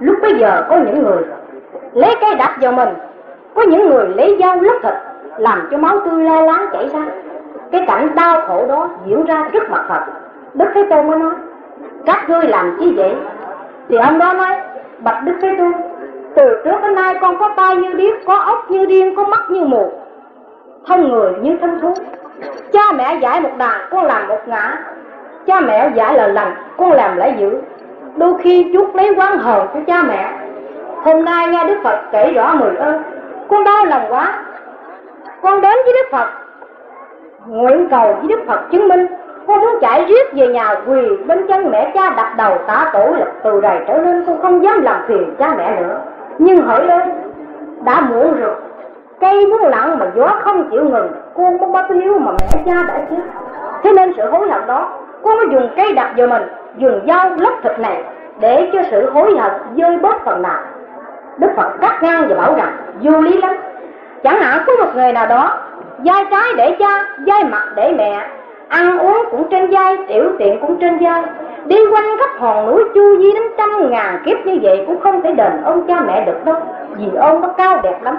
lúc bấy giờ có những người lấy cái đạp vào mình. Có những người lấy dao lấp thịt, làm cho máu tươi la láng chảy ra. Cái cảnh đau khổ đó diễn ra trước mặt Phật. Đức Thế Tôn mới nói, các ngươi làm chi vậy? Thì ông đó nói, bạch Đức Thế Tôn, từ trước đến nay con có tai như điếc, có ốc như điên, có mắt như mù, thân người như thân thú. Cha mẹ dạy một đàn, con làm một ngã. Cha mẹ dạy là lành, con làm lại dữ. Đôi khi chuốc lấy quán hờn của cha mẹ hôm nay nghe đức phật kể rõ mười ơn. Con đau lòng quá. Con đến với đức phật, nguyện cầu với đức phật chứng minh. Con muốn chạy riết về nhà quỳ bên chân mẹ cha đặt đầu tả tổ lập từ đời trở nên con không dám làm phiền cha mẹ nữa. Nhưng hỡi ơi, đã muộn rồi. Cây muốn lặng mà gió không chịu ngừng. Con có bất hiếu mà mẹ cha đã chết. Thế nên sự hối hận đó, con mới dùng cây đặt vào mình, dùng dao lóc thịt này để cho sự hối hận rơi bớt phần nào đức phật cắt ngang và bảo rằng, vô lý lắm. Chẳng hạn có một người nào đó dai trái để cha dai mặt để mẹ, ăn uống cũng trên vai, tiểu tiện cũng trên vai, đi quanh khắp hòn núi chu di đến trăm ngàn kiếp như vậy cũng không thể đền ơn cha mẹ được đâu, vì ông nó cao đẹp lắm.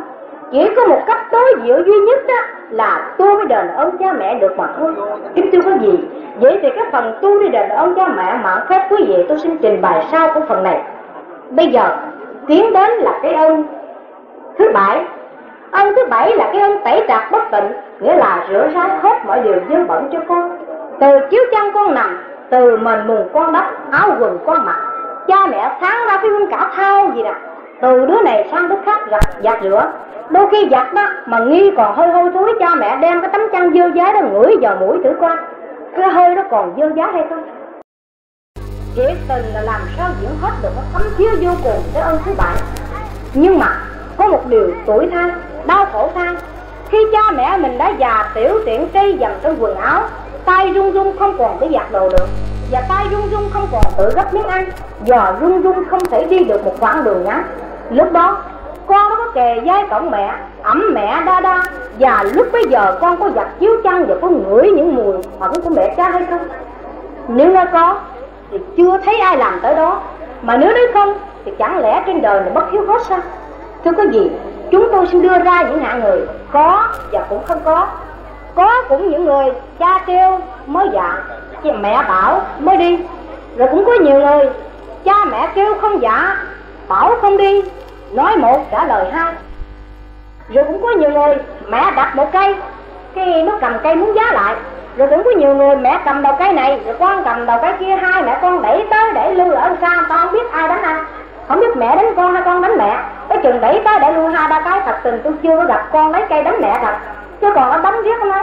Chỉ có một cách tối diệu duy nhất đó là tu mới đền ơn cha mẹ được mà thôi. Kính thưa quý vị, vậy thì cái phần tu đi đền ơn cha mẹ mà phép quý vị, tôi xin trình bày sau của phần này. Bây giờ tiến đến là cái ơn thứ bảy ơn thứ bảy là cái ơn tẩy trạc bất tịnh, nghĩa là rửa ráo hết mọi điều dơ bẩn cho con. Từ chiếu chăn con nằm, từ mền mùng con đắp, áo quần con mặc. Cha mẹ sáng ra cái hương cả thao gì nè. Từ đứa này sang đứa khác giặt giặt rửa. Đôi khi giặt đó mà nghi còn hơi hôi thối, cha mẹ đem cái tấm chăn dơ giá đó ngửi vào mũi thử coi. Cái hơi nó còn dơ giá hay không? Thiệt tình là làm sao diễn hết được nó thấm thía vô cùng cái ơn thứ bảy. Nhưng mà có một điều tuổi than đau khổ than khi cha mẹ mình đã già tiểu tiện cây dầm trong quần áo, tay run run không còn cái giặt đồ được. Và tay run run không còn tự gấp miếng ăn. Giờ run run không thể đi được một khoảng đường ngắn. Lúc đó, con nó có kề vai cổng mẹ, ẩm mẹ đa đa. Và lúc bây giờ con có giặt chiếu chăn và có ngửi những mùi ẩn của mẹ cha hay không? Nếu nó có thì chưa thấy ai làm tới đó. Mà nếu nói không, thì chẳng lẽ trên đời này bất hiếu hết sao? Thưa quý vị, chúng tôi xin đưa ra những hạng người có và cũng không có. Có cũng những người cha kêu mới dạ mẹ bảo mới đi. Rồi cũng có nhiều người, cha mẹ kêu không dạ bảo không đi. Nói một trả lời hai. Rồi cũng có nhiều người, mẹ đặt một cây cái nó cầm cây muốn giá lại rồi cũng có nhiều người, mẹ cầm đầu cái này, rồi con cầm đầu cái kia, hai mẹ con đẩy tới để lưu ở xa tao không biết ai đánh ai không biết mẹ đánh con hay con đánh mẹ. Cái chừng đẩy tới để lưu hai, ba cái, thật tình tôi chưa có gặp con lấy cây đánh mẹ thật chứ còn nó đánh riết nó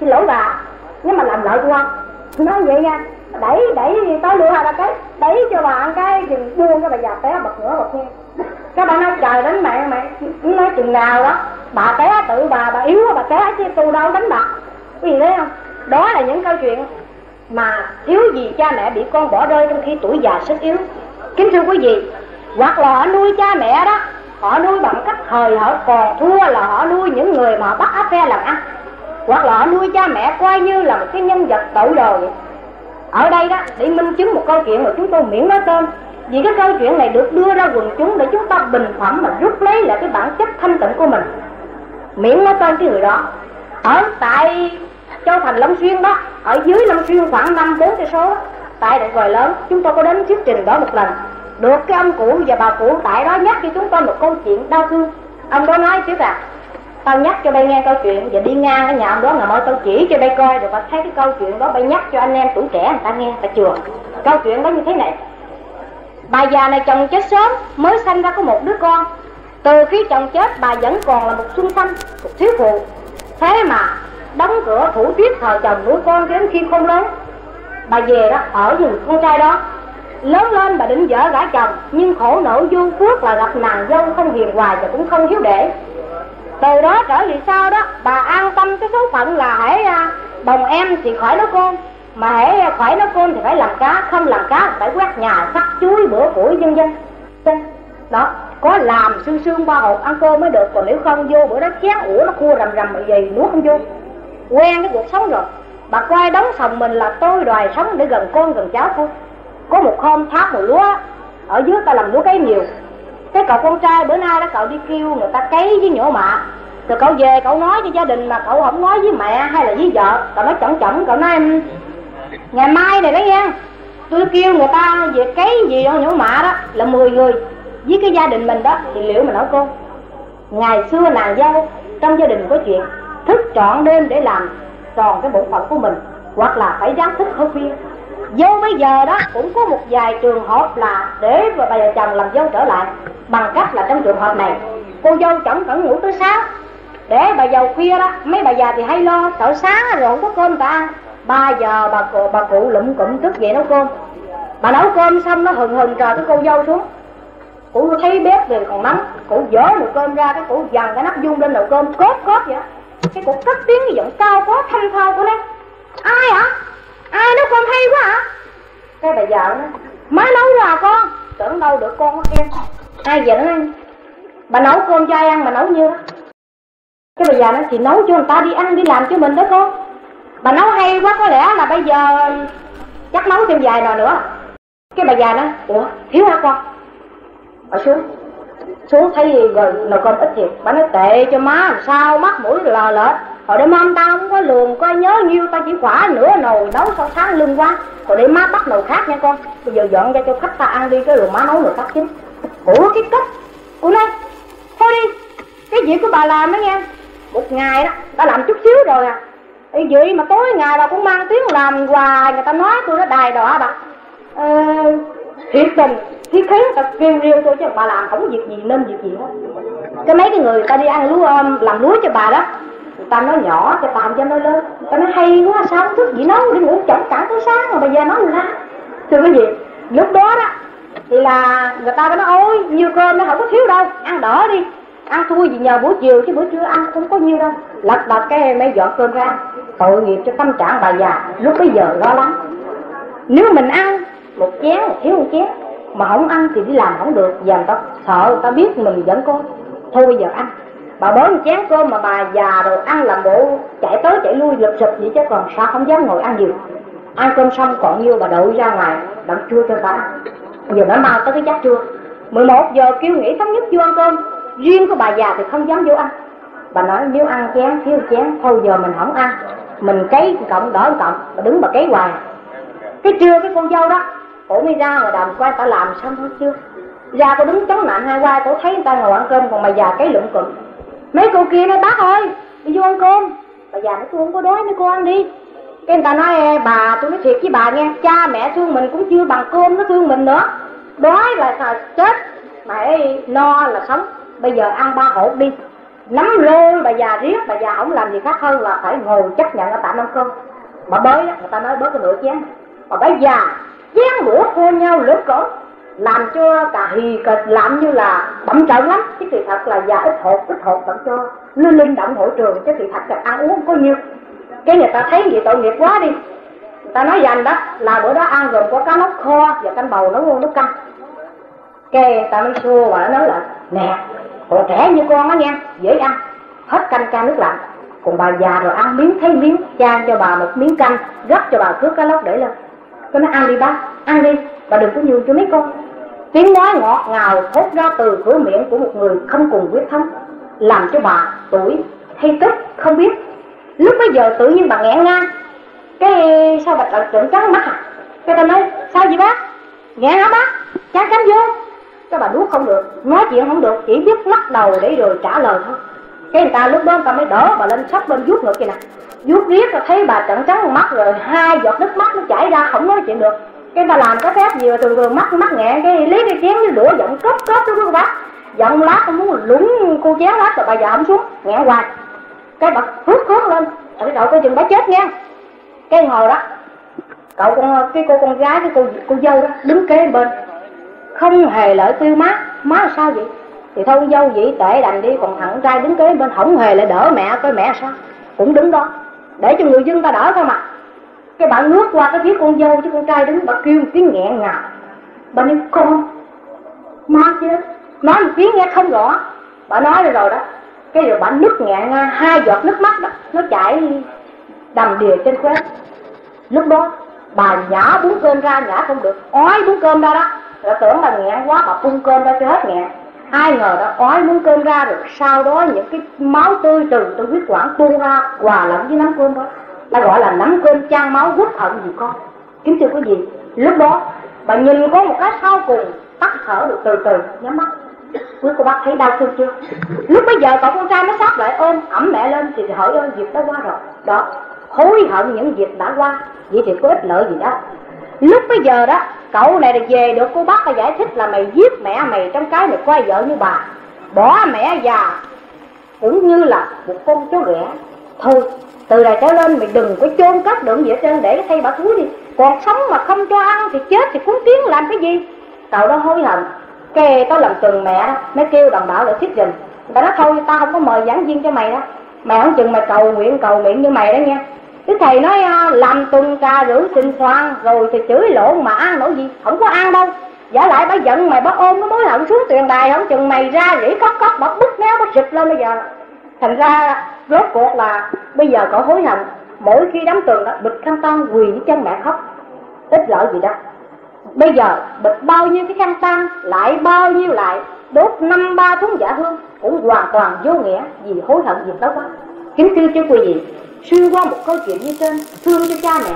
xin lỗi bà, nếu mà làm lợi tôi không nói vậy nha, đẩy đẩy tới lưu hai, ba cái, đẩy cho bà ăn cái chừng buông cái bà già té bật ngửa bật nghe. Các bạn nói trời đánh mẹ mẹ nói chừng nào đó, bà té tự bà bà yếu bà té chứ tôi đâu đánh bà. Quý vị thấy không? Đó là những câu chuyện mà thiếu gì cha mẹ bị con bỏ rơi trong khi tuổi già sức yếu. Kính thưa quý vị, hoặc là họ nuôi cha mẹ đó, họ nuôi bằng cách hời hợt còn thua là họ nuôi những người mà bắt áp phe làm ăn. Hoặc là họ nuôi cha mẹ coi như là một cái nhân vật tội đồ vậy ở đây đó, để minh chứng một câu chuyện mà chúng tôi miễn nói tên. Vì cái câu chuyện này được đưa ra quần chúng để chúng ta bình phẩm mà rút lấy lại cái bản chất thanh tịnh của mình. Miễn nói tên cái người đó. Ở tại châu thành long xuyên đó, ở dưới long xuyên khoảng năm, bốn cây số tại đại quầy lớn. Chúng tôi có đến thuyết trình đó một lần. Được cái ông cụ và bà cụ tại đó nhắc cho chúng tôi một câu chuyện đau thương. Ông đó nói trước à tao nhắc cho bay nghe câu chuyện và đi ngang cái nhà ông đó ngày mai tao chỉ cho bay coi rồi bà thấy cái câu chuyện đó bay nhắc cho anh em tuổi trẻ người ta nghe tại chừa. Câu chuyện đó như thế này. Bà già này chồng chết sớm, mới sanh ra có một đứa con. Từ khi chồng chết, bà vẫn còn là một xuân xanh một thiếu phụ. Thế mà đóng cửa thủ tiết thờ chồng nuôi con đến khi không lớn bà về đó, ở với con trai đó. Lớn lên bà định vợ gả chồng, nhưng khổ nỗi vô phước là gặp nàng dâu không hiền hòa và cũng không hiếu để từ đó trở về sau đó, bà an tâm cái số phận là hãy đồng à, em thì khỏi nó con. Mà hãy khỏi nó con thì phải làm cá, không làm cá phải quét nhà, sắt chuối, bữa củi, vân vân. Đó, có làm xương xương ba hộp ăn cơm mới được, còn nếu không vô bữa đó chén ủa nó khua rầm rầm vậy nuốt không vô quen cái cuộc sống rồi. Bà quay đóng sòng mình là tôi đòi sống để gần con, gần cháu thôi. Có một hôm tháp một lúa, ở dưới ta làm lúa cấy nhiều. Cái cậu con trai bữa nay đó cậu đi kêu người ta cấy với nhổ mạ. Rồi cậu về cậu nói cho gia đình mà cậu không nói với mẹ hay là với vợ. Cậu nói chỏng chỏng cậu nói em ngày mai này đó nha, tôi kêu người ta về cấy gì đó, nhổ mạ đó, là 10 người với cái gia đình mình đó, thì liệu mà nói cô? Ngày xưa nàng dâu trong gia đình có chuyện thức trọn đêm để làm tròn cái bổn phận của mình, hoặc là phải ráng thức hơn khuya vô bây giờ đó cũng có một vài trường hợp là để bà vợ chồng làm dâu trở lại, bằng cách là trong trường hợp này, cô dâu chẳng cần ngủ tới sáng. Để bà giàu khuya đó, mấy bà già thì hay lo, sợ sáng rồi không có cơm ta ăn. Ba giờ bà cụ bà cụ lụm cụm thức dậy nấu cơm. Bà nấu cơm xong nó hừng hừng trời cái cô dâu xuống. Cụ thấy bếp thì còn nóng cụ dỡ nồi cơm ra cái cụ dằn cái nắp dung lên nồi cơm, cốt cốt vậy cái cuộc cất tiếng giọng cao quá thanh thao của nó ai hả? Ai nấu cơm hay quá hả? Cái bà vợ nó, má nấu ra con. Tưởng đâu được con nó em ai vậy nó bà nấu cơm cho ai ăn mà nấu nhiêu đó. Cái bà già nó chỉ nấu cho người ta đi ăn, đi làm cho mình đó con. Bà nấu hay quá, có lẽ là bây giờ chắc nấu thêm vài nồi nữa. Cái bà già nó, ủa, thiếu hả con? Bà xuống xuống thấy rồi nồi cơm ít thiệt. Bà nói tệ cho má làm sao mắt mũi lờ lợt hồi để mâm tao không có lường coi nhớ nhiêu tao chỉ khỏa nửa nồi nấu sau sáng lưng qua, rồi để má bắt nồi khác nha con. Bây giờ dọn ra cho khách ta ăn đi cái rồi má nấu nồi khác chính ủa cái cách ủa này thôi đi cái việc của bà làm đó nha. Một ngày đó ta làm chút xíu rồi à. Ê, vậy mà tối ngày bà cũng mang tiếng làm hoài người ta nói tôi nó đài đỏ bà. Ờ, thiệt tình thiết khí người ta kêu riêu tôi chứ bà làm không việc gì nên việc gì hết. Cái mấy cái người ta đi ăn lúa um, làm lúa cho bà đó, người ta nói nhỏ cho tạm cho nó lớn. Người ta nói hay quá, sao thức gì nấu đi ngủ chổng cả tới sáng mà bây giờ nói ra thưa quý vị, lúc đó đó, thì là người ta mới nói, ôi, nhiều cơm nó không có thiếu đâu, ăn đỡ đi. Ăn thua gì nhờ buổi chiều chứ buổi trưa ăn không có nhiêu đâu. Lật đật cái mấy dọn cơm ra, tội nghiệp cho tâm trạng bà già. Lúc bây giờ lo lắng. Nếu mình ăn một chén, thiếu một chén mà không ăn thì đi làm không được. Giờ người ta sợ, người ta biết mình vẫn có thôi bây giờ ăn. Bà bới một chén cơm mà bà già rồi ăn làm bộ chạy tới chạy lui lụp sụp vậy chứ còn sao không dám ngồi ăn nhiều. Ăn cơm xong còn nhiêu bà đợi ra ngoài đặng chua cho bà. Ăn giờ nó mau tới cái chắc trưa. 11 giờ kêu nghỉ thống nhất vô ăn cơm. Riêng của bà già thì không dám vô ăn. Bà nói nếu ăn chén, thiếu chén, thôi giờ mình không ăn. Mình cấy cộng, đỡ cộng, bà đứng bà cấy hoài. Cái trưa cái con dâu đó ủa mới ra ngoài đàm qua tao làm xong thôi chưa ra cô đứng chống nạnh hai vai cổ thấy người ta ngồi ăn cơm còn bà già cái lụm cụm. Mấy cô kia nói bác ơi đi vô ăn cơm. Bà già nói tôi không có đói mấy cô ăn đi. Cái người ta nói bà tôi nói thiệt với bà nghe cha mẹ thương mình cũng chưa bằng cơm nó thương mình nữa. Đói là chết. Mà ấy, no là sống. Bây giờ ăn ba hộp đi. Nắm lô bà già riết bà già không làm gì khác hơn là phải ngồi chấp nhận ở tạm ăn cơm. Bà bới người ta nói bớt cái nửa chén. Bà bấy già chén bữa theo nhau lửa cỡ, làm cho cả hì kịch làm như là bậm trợn lắm. Chứ kỳ thật là già ít hột ít hột tặng cho nó linh động hội trường, chứ kỳ thật là ăn uống có nhiêu cái người ta thấy vậy tội nghiệp quá đi. Người ta nói dành đó, là bữa đó ăn gồm có cá lóc kho và canh bầu nấu nước canh. Cái người ta mới xua và nó nói là, nè, hồi trẻ như con á nha, dễ ăn, hết canh ca nước lạnh. Còn bà già rồi ăn miếng thấy miếng, chan cho bà một miếng canh, gấp cho bà cướp cá lóc để lên cái nó ăn đi bác, ăn đi, bà đừng có nhường cho mấy con. Tiếng nói ngọt ngào thốt ra từ cửa miệng của một người không cùng huyết thống, làm cho bà tuổi hay tức không biết. Lúc bây giờ tự nhiên bà nghẹn ngang. Cái sao bà trợn trắng mắt à? Cái ta nói, sao vậy bác? Nghẹn hả bác? Chán cánh vô. Cái bà nuốt không được, nói chuyện không được, chỉ biết lắc đầu để rồi trả lời thôi. Cái người ta lúc đó người ta mới đỡ bà lên sắp bên vuốt ngực kìa nè vuốt riết rồi thấy bà trận trắng mắt rồi, hai giọt nước mắt nó chảy ra, không nói chuyện được. Cái bà làm cái phép gì mà thường thường mắt mắt nghẹn, cái lấy cái chén với đũa giọng cốc cốc đó quý bác giọng lát muốn lúng cô chén lát rồi bà già không xuống, nghẹn hoài. Cái bà hút hướng lên. Ở cái cậu coi chừng bà chết nha cái ngồi đó, cậu con, cái cô con gái, cái cô cô dâu đó, đứng kế bên không hề lợi tiêu má má sao vậy? Thì thôi dâu vậy tệ đành đi, còn thằng trai đứng kế bên, không hề lại đỡ mẹ, coi mẹ sao? Cũng đứng đó để cho người dân ta đỡ thôi mà. Cái bạn ngước qua cái phía con dâu chứ con trai đứng bà kêu một tiếng nghẹn ngào. Bà nói, con, má chứ. Nói một tiếng nghe không rõ. Bà nói rồi rồi đó. Cái rồi bà nứt nghẹn hai giọt nước mắt đó, nó chảy đầm đìa trên khóe lúc đó, bà nhả bún cơm ra, nhả không được. Ói bún cơm ra đó. Là tưởng bà nghẹn quá, bà phun cơm ra cho hết nghẹn ai ngờ đó ói muốn cơm ra rồi, sau đó những cái máu tươi từ từ huyết quản tuôn ra, hòa lẫn với nắm cơm đó. Ta gọi là nắm cơm chan máu quất hận gì con. Kính thưa quý vị, lúc đó, bà nhìn có một cái sau cùng, tắt thở được từ từ, nhắm mắt. Quý cô bác thấy đau thương chưa? Lúc bây giờ cậu con trai mới sắp lại ôm ẩm mẹ lên thì hỏi ơi, việc đã qua rồi. Đó, hối hận những việc đã qua, vậy thì có ích lợi gì đó lúc bây giờ đó, cậu này là về được cô bác giải thích là mày giết mẹ mày trong cái mày quay vợ như bà. Bỏ mẹ già. Cũng như là một con chó ghẻ thôi, từ này trở lên mày đừng có chôn cất đựng gì hết trơn, để thay bà thúi đi. Còn sống mà không cho ăn thì chết thì cúng tiếng làm cái gì? Cậu đó hối hận. Kề tao làm chừng mẹ đó, mới kêu đồng đạo lại thuyết trình người ta nói thôi, tao không có mời giảng viên cho mày đó. Mày không chừng mày cầu nguyện cầu nguyện như mày đó nha. Đức thầy nói à, làm tuần ca rửa sinh xoan rồi thì chửi lộn mà ăn nổi gì, không có ăn đâu. Giả lại bà giận mày bà ôm cái mối hận xuống tiền đài không chừng mày ra rỉ khóc khóc bà bứt méo bà xịt lên bây giờ. Thành ra, rốt cuộc là bây giờ cậu hối hận, mỗi khi đám tuần đó, bịch khăn tan, quỳ với chân mẹ khóc. Ít lợi gì đó bây giờ, bịch bao nhiêu cái khăn tan, lại bao nhiêu lại, đốt năm ba thúng giả hương, cũng hoàn toàn vô nghĩa vì hối hận việc đó quá kính thưa chứ quý vị xuyên qua một câu chuyện như trên, thương cho cha mẹ.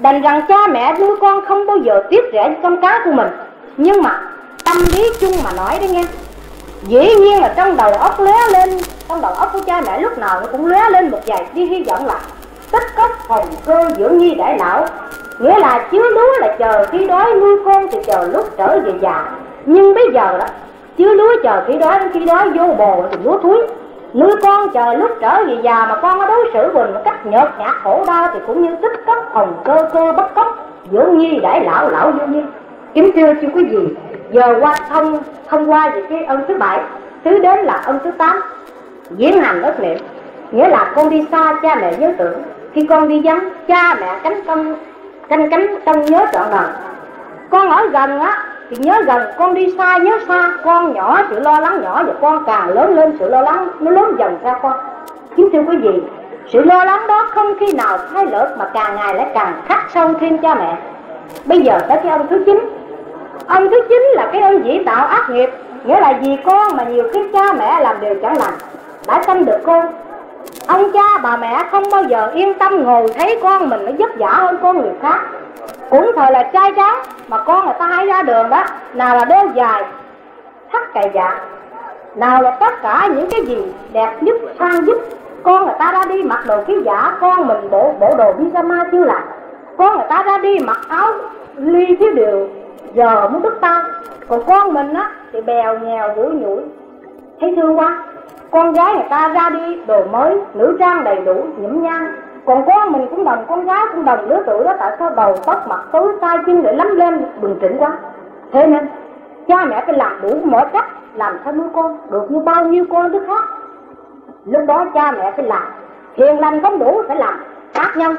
Đành rằng cha mẹ nuôi con không bao giờ tiếc rẻ con cá của mình. Nhưng mà, tâm lý chung mà nói đấy nghe dĩ nhiên là trong đầu óc lóe lên, trong đầu óc của cha mẹ lúc nào nó cũng lóe lên một vài đi hy vọng là tất cấp phòng cơ dưỡng nhi đại lão nghĩa là chứa lúa là chờ khi đói nuôi con thì chờ lúc trở về già. Nhưng bây giờ đó chứa lúa chờ khi đói khi đói vô bồ thì lúa thúi nuôi con chờ lúc trở về già mà con có đối xử mình một cách nhợt nhạt, khổ đau thì cũng như tích cấp hồng cơ cơ bất cấp dưỡng nhi đại lão lão vô nhi. Kính thưa chú quý vị, giờ qua thông thông qua về cái ân thứ bảy, thứ đến là ân thứ tám. Diễn hành ước niệm, nghĩa là con đi xa cha mẹ nhớ tưởng. Khi con đi vắng, cha mẹ cánh công canh cánh trong nhớ trọn đời con ở gần á, thì nhớ gần, con đi xa, nhớ xa. Con nhỏ, sự lo lắng nhỏ và con càng lớn lên, sự lo lắng nó lớn dần ra con. Kính thưa quý vị, sự lo lắng đó không khi nào thay lợt mà càng ngày lại càng khắc sâu thêm cha mẹ. Bây giờ tới cái ông thứ chín. Ông thứ chín là cái ơn dĩ tạo ác nghiệp, nghĩa là vì con mà nhiều khi cha mẹ làm điều chẳng lành, đã sanh được con. Ông cha, bà mẹ không bao giờ yên tâm ngồi thấy con mình nó vất vả hơn con người khác cũng thời là trai tráng, mà con người ta hay ra đường đó. Nào là đeo dài thắt cài dạ. Nào là tất cả những cái gì đẹp nhất, sang nhất. Con người ta ra đi mặc đồ ký giả, con mình bộ bộ đồ pyjama chưa làm con người ta ra đi mặc áo ly thiếu điều giờ muốn đứt tan. Còn con mình á, thì bèo nhèo dữ nhủi. Thấy thương quá. Con gái người ta ra đi, đồ mới, nữ trang đầy đủ nhiễm nhang còn con mình cũng đồng, con gái cũng đồng, lứa tuổi đó tại sao đầu tóc, mặt tối tay chân để lắm lên bừng trịnh quá? Thế nên, cha mẹ phải làm đủ mọi cách, làm sao nuôi con, được như bao nhiêu con đứa khác. Lúc đó cha mẹ phải làm, hiền lành không đủ, phải làm tác nhân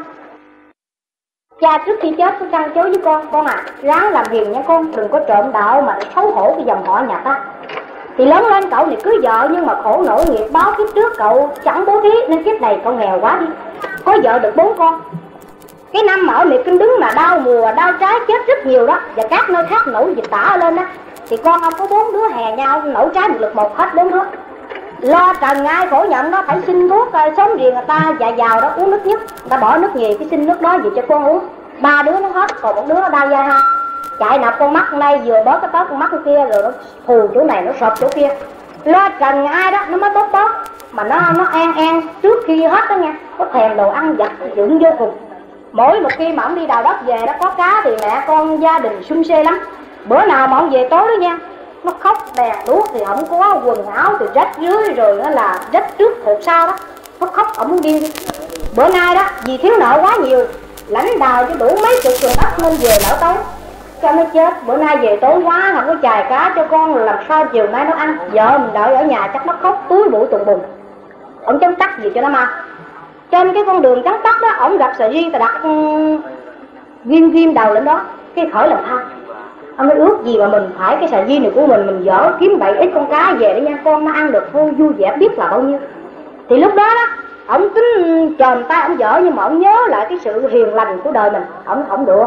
cha trước khi chết có trăn chối với con con à ráng làm hiền nha con, đừng có trộm đạo mà xấu hổ cái dòng họ nhà ta thì lớn lên cậu này cưới vợ nhưng mà khổ nổi nghiệp báo kiếp trước cậu chẳng bố thí nên kiếp này cậu nghèo quá đi. Có vợ được bốn con. Cái năm mà ở miệt kinh đứng mà đau mùa, đau trái chết rất nhiều đó. Và các nơi khác nổi dịch tả lên đó. Thì con ông có bốn đứa hè nhau, nổi trái một lượt một hết bốn đứa. Lo trần ai khổ nhận đó, phải xin thuốc ờ, sống riêng người ta dạ giàu đó, uống nước nhất. Người ta bỏ nước gì cái xin nước đó về cho con uống. Ba đứa nó hết, còn một đứa nó đau da ha chạy nạp con mắt nay vừa bớt cái tóc con mắt kia, rồi nó thù chỗ này, nó sọp chỗ kia. Lo trần ai đó, nó mới tốt tốt mà nó nó an an trước khi hết đó nha có thèm đồ ăn giặt dưỡng vô cùng. Mỗi một khi mà ông đi đào đất về đó có cá thì mẹ con gia đình sung sê lắm. Bữa nào mà ông về tối đó nha, nó khóc đè đuốc thì không có quần áo thì rách dưới rồi nó là rách trước thuộc sau đó. Nó khóc ổng điên. Bữa nay đó, vì thiếu nợ quá nhiều, lãnh đào cho đủ mấy chục trường đất nên về lỡ tối cho nó chết. Bữa nay về tối quá, không có chài cá cho con làm sao chiều nay nó ăn? Vợ mình đợi ở nhà chắc nó khóc túi bụi tùng bùng. Ông chấm tắt gì cho nó mà? Trên cái con đường trắng tắt đó ổng gặp sợi riêng ta đặt ừ, ghim ghim đầu lên đó, cái khởi làm tham ông nói, ước gì mà mình phải cái sợi riêng này của mình mình dở kiếm bảy ít con cá về để nha, con nó ăn được vui vui vẻ biết là bao nhiêu. Thì lúc đó đó ổng tính tròn tay ổng dở, nhưng mà ông nhớ lại cái sự hiền lành của đời mình. Ổng không được,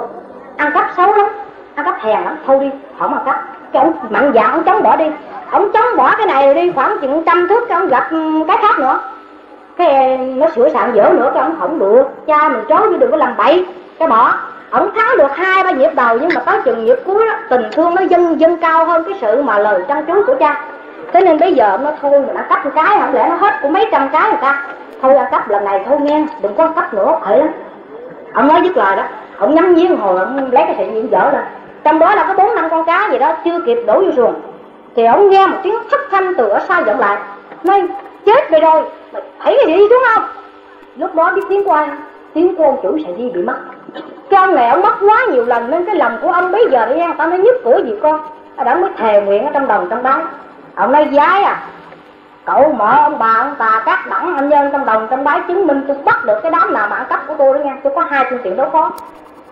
ăn cắp xấu lắm ăn cắp hèn lắm, thôi đi không mà cắp cái ông mặn dạ ông chống bỏ đi. Ông chống bỏ cái này rồi đi, khoảng chừng trăm thước cái ông gặp cái khác nữa. Cái nó sửa sạn dở nữa, cái ông không được. Cha mình trói chứ đừng có làm bậy cái bỏ. Ông thắng được hai ba nhịp đầu, nhưng mà tới chừng nhịp cuối đó, tình thương nó dâng dâng cao hơn cái sự mà lời trăn chú của cha. Thế nên bây giờ nó thôi mình ăn cắp một cái, không lẽ nó hết của mấy trăm cái người ta? Thôi ăn cắp lần này thôi nghe, đừng có ăn cắp nữa khởi lắm. Ông nói dứt lời đó, ông nhắm giếng hồi, ông lấy cái sợi dây dở ra trong đó là có bốn năm con cá gì đó chưa kịp đổ vô xuồng thì ông nghe một tiếng thất thanh từ ở xa vọng lại. Nói chết rồi rồi. Mày thấy cái gì đúng không? Lúc đó biết tiếng của tiếng của ông chủ sợi đi bị mất. Cái ông này ông mất quá nhiều lần nên cái lòng của ông bây giờ đi ta tao nhức cửa gì con. Đã mới thề nguyện ở trong đồng trong bái. Ông nói, giái à cậu mở ông bà ông bà các đẳng anh nhân trong đồng trong bái chứng minh tôi bắt được cái đám nào mà ăn cắp của tôi đó nha. Tôi có hai phương tiện đối phó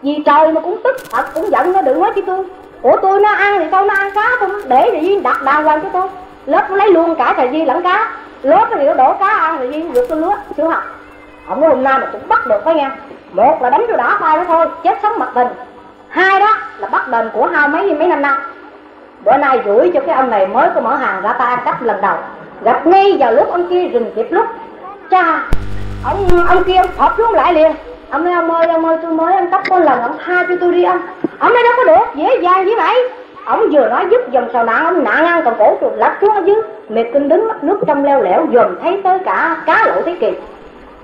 vì trời mà cũng tức, thật cũng giận nó đừng nói chứ tôi của tôi nó ăn thì tôi nó ăn cá tôi để thì duyên đặt đàng hoàng cho tôi. Lớp nó lấy luôn cả thầy di lẫn cá. Lớp thì nó đổ cá ăn thì duyên được tôi lúa chưa học. Ông có hôm nay mà cũng bắt được đó nha. Một là đánh cho đỏ tay nó thôi, chết sống mặt tình hai đó là bắt đền của hai mấy mấy năm nay. Bữa nay rủi cho cái ông này mới có mở hàng ra ta ăn cắp lần đầu. Gặp ngay vào lúc ông kia rình kịp lúc, cha, ông ông kia ông thọp xuống lại liền ông nói ông ơi ông ơi, tôi mới ăn cắp có lần ông tha cho tôi đi ông. Ông nói đâu có được, dễ dàng như vậy. Ông vừa nói giúp dòng sào nạn ông nạn ăn, còn cổ tôi lắc xuống ở dưới. Mệt kinh đứng mắt nước trong leo lẻo, dòm thấy tới cả cá lộ thấy kỳ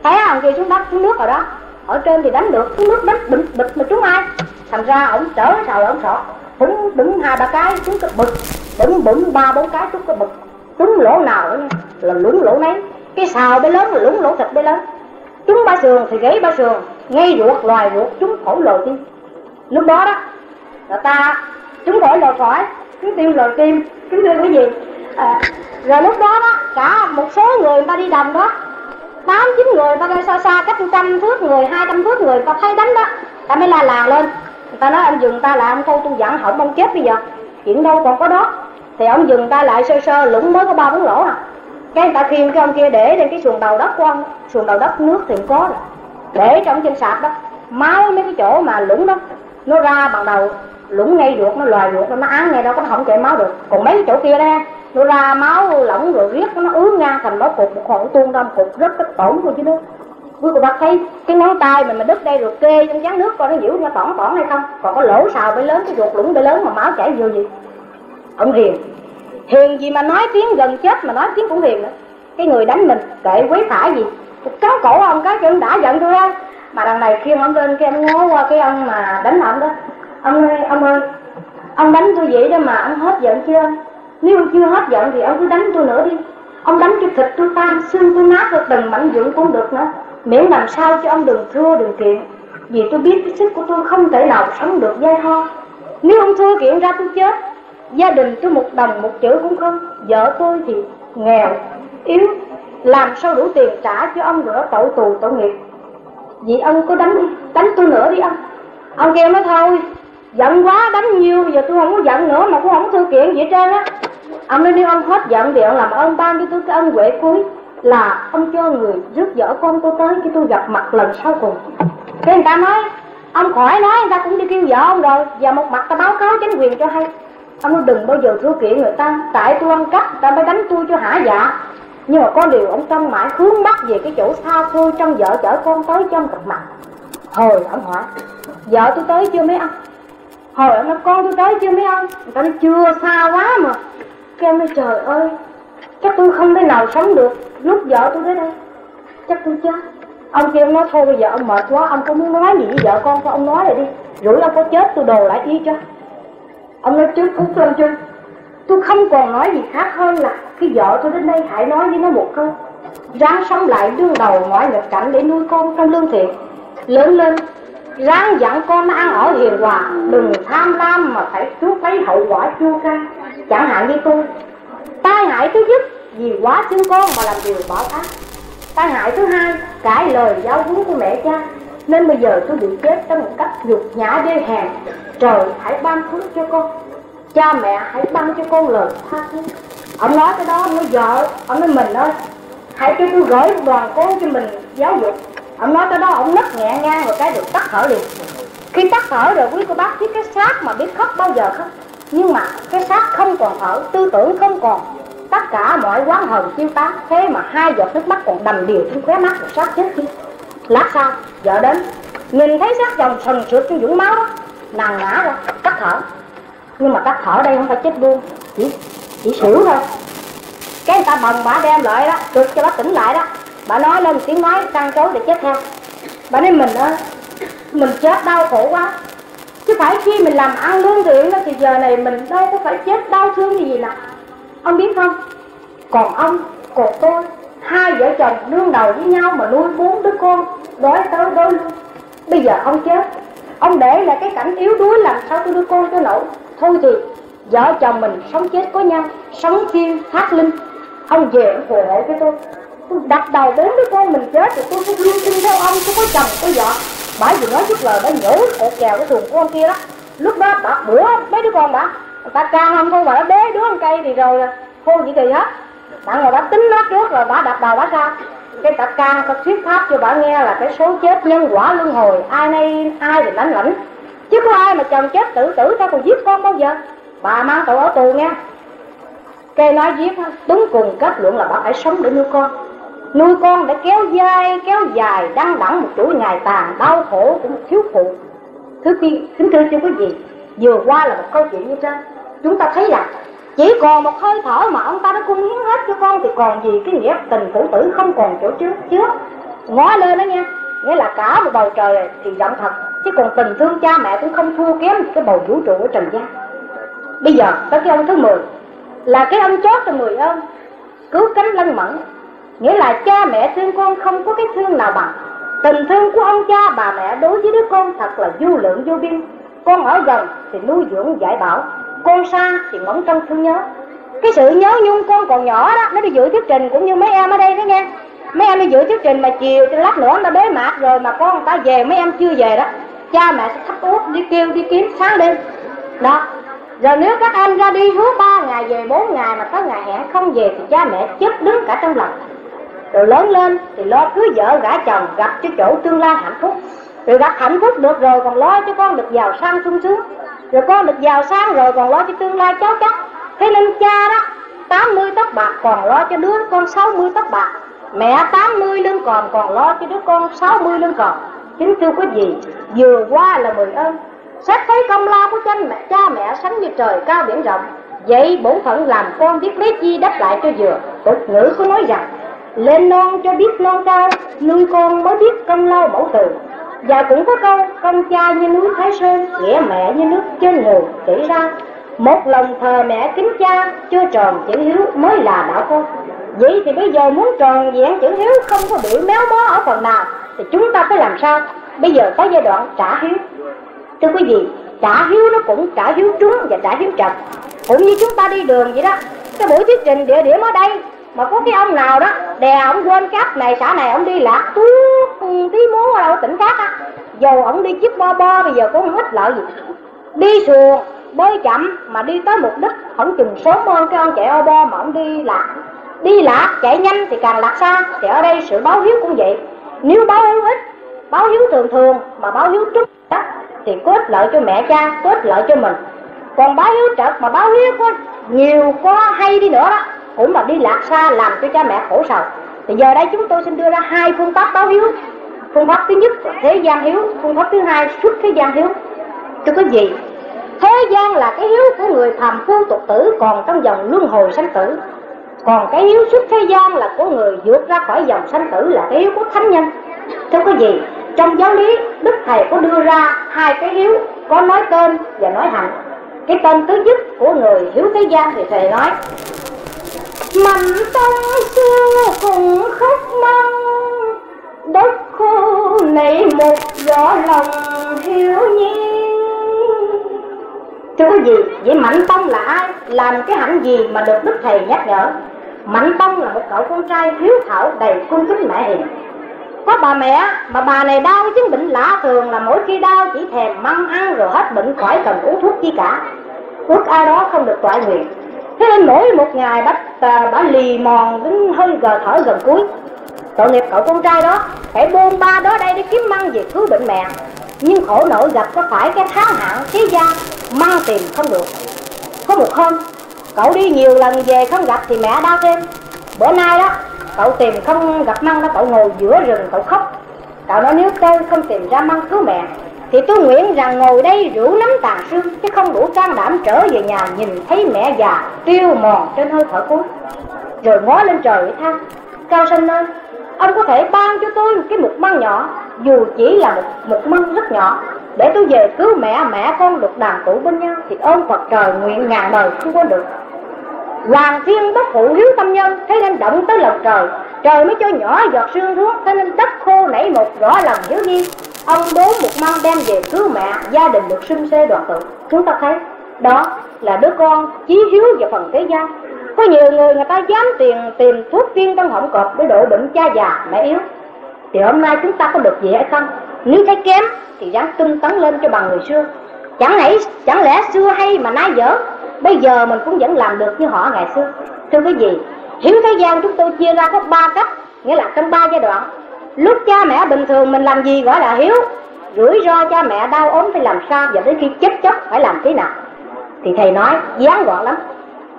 té ông kia xuống đất, xuống nước rồi đó. Ở trên thì đánh được, xuống nước đánh bịch bịch mà trúng ai. Thành ra ông trở sào ông sọt đứng đứng hai, ba cái, xuống cái bực đứng bững ba, bốn cái, xuống cái bực trúng lỗ nào đó là lũng lỗ nấy. Cái sào bé lớn là lũng lỗ thịt bé lớn. Trúng ba sườn thì gãy ba sườn ngay ruột loài ruột chúng khổ lồi tim. Lúc đó đó là ta chúng phổi lồi phổi chúng tiêu lồi tim chúng tiêu cái gì? À, rồi lúc đó đó cả một số người, người ta đi đầm đó. Tám chín người ta ra xa xa cách trăm thước người hai trăm thước người ta thấy đánh đó. Ta mới la làng lên. Người ta nói ông dừng ta lại ông thôi tôi dặn hỏng ông chết bây giờ. Chuyện đâu còn có đó. Thì ông dừng ta lại sơ sơ lũng mới có ba bốn lỗ à. Cái người ta khiêng cái ông kia để lên cái xuồng đầu đất của ông. Xuồng đầu đất nước thì có rồi để trong trên sạp đó, máu mấy cái chỗ mà lũng đó, nó ra bằng đầu, lũng ngay ruột, nó loài ruột nó án ngay đâu có không chảy máu được. Còn mấy cái chỗ kia đó, nó ra máu lỏng rồi riết, nó ứ ngang thành máu cục, một khoảng tuôn ra một cục rất cái tổn thôi chứ nước quý cô bác thấy cái ngón tay mình mà đứt đây rồi kê trong dán nước coi nó nhiễu ra tỏn tỏn hay không? Còn có lỗ xào bể lớn, cái ruột lũng bể lớn mà máu chảy vô gì? Ông hiền. Hiền gì mà nói tiếng gần chết mà nói tiếng cũng hiền nữa. Cái người đánh mình, kệ quấy phải gì? Cáo cổ ông cái chân đã giận tôi không? Mà đằng này khiêng ông lên cái ông ngó qua cái ông mà đánh ông đó. Ông ơi ông ơi, ông đánh tôi vậy đó mà ông hết giận chưa? Nếu ông chưa hết giận thì ông cứ đánh tôi nữa đi. Ông đánh cho thịt tôi tan, xương tôi nát rồi từng mảnh dưỡng cũng được nữa. Miễn làm sao cho ông đừng thua, đừng kiện. Vì tôi biết cái sức của tôi không thể nào sống được dây ho. Nếu ông thua kiện ra tôi chết. Gia đình tôi một đồng, một chữ cũng không. Vợ tôi thì nghèo, yếu làm sao đủ tiền trả cho ông rửa tội tù, tội nghiệp. Vì ông có đánh đi, đánh tôi nữa đi ông. Ông kêu nói thôi, giận quá, đánh nhiều, giờ tôi không có giận nữa mà cũng không thư kiện gì hết trơn á. Ông nói nếu ông hết giận thì ông làm ơn ban cho tôi, cái ân huệ cuối là ông cho người rước vợ con tôi tới khi tôi gặp mặt lần sau cùng. Cái người ta nói, ông khỏi nói, người ta cũng đi kêu vợ ông rồi và một mặt ta báo cáo chính quyền cho hay. Ông nói, đừng bao giờ thua kiện người ta, tại tôi ăn cắp, người ta mới đánh tôi cho hả dạ nhưng mà có điều ông tâm mãi hướng mắt về cái chỗ xa xôi trong vợ chở con tới cho ông gặp mặt. Hồi ông hỏi, vợ tôi tới chưa mấy ông? Hồi ông nói, con tôi tới chưa mấy ông? Người ta nói, chưa, xa quá mà. Cái ông nói trời ơi, chắc tôi không thể nào sống được lúc vợ tôi tới đây. Chắc tôi chết. Ông kia ông nói, thôi bây giờ ông mệt quá, ông có muốn nói gì với vợ con, thôi ông nói lại đi. Rủi ông có chết, tôi đồ lại y cho. Ông nói trước phút lên chưa tôi không còn nói gì khác hơn là khi vợ tôi đến đây hãy nói với nó một câu. Ráng sống lại đương đầu ngoại nhập cảnh để nuôi con trong lương thiện. Lớn lên, ráng dặn con nó ăn ở hiền hòa, đừng tham lam mà phải chuốc lấy hậu quả chua cay chẳng hạn như tôi. Tai hại thứ nhất vì quá thương con mà làm điều bỏ ác. Tai hại thứ hai, cãi lời giáo huấn của mẹ cha. Nên bây giờ tôi bị chết trong một cách nhục nhã, đê hèn. Trời hãy ban phước cho con cha mẹ hãy ban cho con lời tha thứ. Ông nói cái đó, ông nói vợ, ông nói mình ơi hãy cho tôi gửi đoàn cố cho mình giáo dục. Ông nói cái đó, ông nấc nhẹ ngang rồi cái được tắt thở liền. Khi tắt thở rồi, quý cô bác biết cái xác mà biết khóc bao giờ không? Nhưng mà cái xác không còn thở, tư tưởng không còn. Tất cả mọi quán hờn tiêu tán, thế mà hai giọt nước mắt còn đầm đìa trên khóe mắt của xác chết đi. Lát sau, vợ đến, nhìn thấy xác chồng sần sượt trong dũng máu đó. Nàng ngã ra, tắt thở nhưng mà tắt thở đây không phải chết luôn chỉ chỉ xỉu thôi. Cái người ta bồng bà đem lại đó cực cho bà tỉnh lại đó. Bà nói lên tiếng nói trăn trối để chết theo bà nói mình á mình chết đau khổ quá. Chứ phải khi mình làm ăn lương thiện đó, thì giờ này mình đâu có phải chết đau thương gì gì nào ông biết không? Còn ông, còn tôi, hai vợ chồng đương đầu với nhau mà nuôi bốn đứa con, đói tới đói luôn bây giờ ông chết, ông để lại cái cảnh yếu đuối làm sao tôi đưa con tôi nổi? Thôi thì vợ chồng mình sống chết có nhau, sống thiên thác linh. Ông về phù hộ với tôi. Tôi đặt đầu bốn đứa con mình chết thì tôi cũng luôn tin theo ông, tôi có chồng có vợ. Bởi vì nói chút lời đã nhổ cột kèo cái thùng của ông kia đó. Lúc đó bà bữa mấy đứa con đã người ta can không thôi mà nó bế đứa ăn cây thì rồi khô gì kỳ hết. Bạn ngồi bà tính nó trước rồi bà đặt đầu bà sao cái ta can ta thuyết pháp cho bà nghe là cái số chết nhân quả luân hồi, ai nay ai thì lãnh lãnh chứ có ai mà chồng chết tự tử ta còn giết con bao giờ? Bà mang tội ở tù nghe kê nói giết đúng cùng kết luận là bà phải sống để nuôi con. Nuôi con để kéo dài kéo dài đăng đẳng một chuỗi ngày tàn, đau khổ của một thiếu phụ. Thứ kia, kính thưa chưa có gì, vừa qua là một câu chuyện như trên. Chúng ta thấy là chỉ còn một hơi thở mà ông ta đã cung hiến hết cho con, thì còn gì cái nghĩa tình phụ tử không còn chỗ trước chứa ngó lên đó nha nghĩa là cả một bầu trời thì rộng thật, chứ còn tình thương cha mẹ cũng không thua kém cái bầu vũ trụ ở trần gian bây giờ tới cái ông thứ 10 là cái ông chót cho mười ơn cứu cánh lân mẫn. Nghĩa là cha mẹ thương con không có cái thương nào bằng. Tình thương của ông cha bà mẹ đối với đứa con thật là vô lượng vô biên. Con ở gần thì nuôi dưỡng dạy bảo, con xa thì ngóng trong thương nhớ. Cái sự nhớ nhung con còn nhỏ đó, nó đi dự thuyết trình cũng như mấy em ở đây đó nghe mấy em đi dự chương trình mà chiều cho lát nữa nó bế mạc rồi mà con người ta về, mấy em chưa về đó. Cha mẹ sẽ thắp út đi kêu, đi kiếm sáng đêm. Đó. Rồi nếu các em ra đi hứa ba ngày về, bốn ngày mà có ngày hẹn không về thì cha mẹ chết đứng cả trong lòng. Rồi lớn lên thì lo cưới vợ gả chồng, gặp cho chỗ tương lai hạnh phúc. Rồi gặp hạnh phúc được rồi còn lo cho con được giàu sang sung sướng. Rồi con được giàu sang rồi còn lo cho tương lai cháu chắc thế nên cha đó 80 tóc bạc còn lo cho đứa con 60 tóc bạc mẹ 80 lương còn còn lo cho đứa con 60 lương còn. Chính thưa quý vị, vừa qua là mười ơn. Xét thấy công lao của cha mẹ cha mẹ sánh như trời cao biển rộng, vậy bổn phận làm con biết lấy chi đáp lại cho vừa. Tục ngữ có nói rằng, lên non cho biết non cao, nuôi con mới biết công lao mẫu từ. Và cũng có câu, công cha như núi thái sơn nghĩa mẹ như nước trên nguồn chỉ ra. Một lòng thờ mẹ kính cha, chưa tròn chữ hiếu mới là đạo con vậy thì bây giờ muốn tròn vẹn chữ hiếu không có bị méo mó ở phần nào, thì chúng ta phải làm sao? Bây giờ có giai đoạn trả hiếu. Thưa quý vị, trả hiếu nó cũng trả hiếu trúng và trả hiếu trật cũng như chúng ta đi đường vậy đó, cái buổi thuyết trình địa điểm ở đây, mà có cái ông nào đó, đè ông quên cáp này xã này, ông đi lạc tú tí múa ở đâu tỉnh khác á. Dầu ông đi chiếc bo bo, bây giờ cũng không ít lợi gì. Đi xuồng, bơi chậm, mà đi tới mục đích, không chừng sớm hơn cái ông chạy ô bo mà ông đi lạc đi lạc, chạy nhanh thì càng lạc xa, thì ở đây sự báo hiếu cũng vậy. Nếu báo hiếu ít, báo hiếu thường thường, mà báo hiếu trúc đó, thì có ích lợi cho mẹ cha có ích lợi cho mình. Còn báo hiếu trật mà báo hiếu có nhiều, có hay đi nữa đó, cũng là đi lạc xa làm cho cha mẹ khổ sầu. Thì giờ đây chúng tôi xin đưa ra hai phương pháp báo hiếu. Phương pháp thứ nhất là thế gian hiếu, phương pháp thứ hai, xuất thế gian hiếu. Thưa quý vị, thế gian là cái hiếu của người phàm phu tục tử còn trong dòng luân hồi sanh tử còn cái hiếu xuất thế gian là của người vượt ra khỏi dòng sanh tử là cái hiếu của thánh nhân. Thưa quý vị, trong giáo lý, đức thầy có đưa ra hai cái hiếu có nói tên và nói hạnh cái tên thứ nhất của người hiếu thế gian thì thầy nói, mạnh tông xưa cùng khóc mong đất khô này một rõ lòng hiếu nhi thưa quý vị vậy mạnh tông là ai? Làm cái hạnh gì mà được đức thầy nhắc nhở? Mạnh tông là một cậu con trai hiếu thảo đầy cung kính mẹ hiền. Có bà mẹ mà bà này đau chứng bệnh lạ thường là mỗi khi đau chỉ thèm măng ăn rồi hết bệnh khỏi cần uống thuốc chi cả. Ước ai đó không được toại nguyện. Thế nên mỗi một ngày bác bà, bà lì mòn đến hơi gờ thở gần cuối. Tội nghiệp cậu con trai đó phải buôn ba đó đây đi kiếm măng về cứu bệnh mẹ nhưng khổ nổi gặp có phải cái tháng hạn thế gian, mang tìm không được. Có một hôm, cậu đi nhiều lần về không gặp thì mẹ đau thêm. Bữa nay đó, cậu tìm không gặp măng đó, cậu ngồi giữa rừng, cậu khóc. Cậu nói nếu tôi không tìm ra măng cứu mẹ, thì tôi nguyện rằng ngồi đây rủ nắm tàn sương chứ không đủ can đảm trở về nhà nhìn thấy mẹ già tiêu mòn trên hơi thở cuối rồi ngó lên trời than cao sanh ơi ông có thể ban cho tôi một cái mục măng nhỏ dù chỉ là một một măng rất nhỏ, để tôi về cứu mẹ mẹ con được đàn tụ bên nhau thì ơn phật trời nguyện ngàn đời không có được. Hoàng thiên bất phụ hiếu tâm nhân Thế nên động tới lòng trời Trời mới cho nhỏ giọt sương xuống Thế nên đất khô nảy một rõ lòng hiếu nhiên Ông bố một măng đem về cứu mẹ, Gia đình được xưng xê đoàn tụ. Chúng ta thấy, đó là đứa con chí hiếu và phần thế gian. Có nhiều người người ta dám tiền, tìm thuốc tiên trong họng cọp Để độ bệnh cha già, mẹ yếu. Thì hôm nay chúng ta có được gì hay không? Nếu thấy kém thì ráng tinh tấn lên cho bằng người xưa. Chẳng lẽ, chẳng lẽ xưa hay mà nay dở? Bây giờ mình cũng vẫn làm được như họ ngày xưa. Thưa quý vị Hiếu thế gian chúng tôi chia ra có ba cách Nghĩa là trong ba giai đoạn. Lúc cha mẹ bình thường mình làm gì gọi là hiếu Rủi ro cha mẹ đau ốm phải làm sao Và đến khi chết chóc phải làm thế nào. Thì thầy nói gián gọn lắm.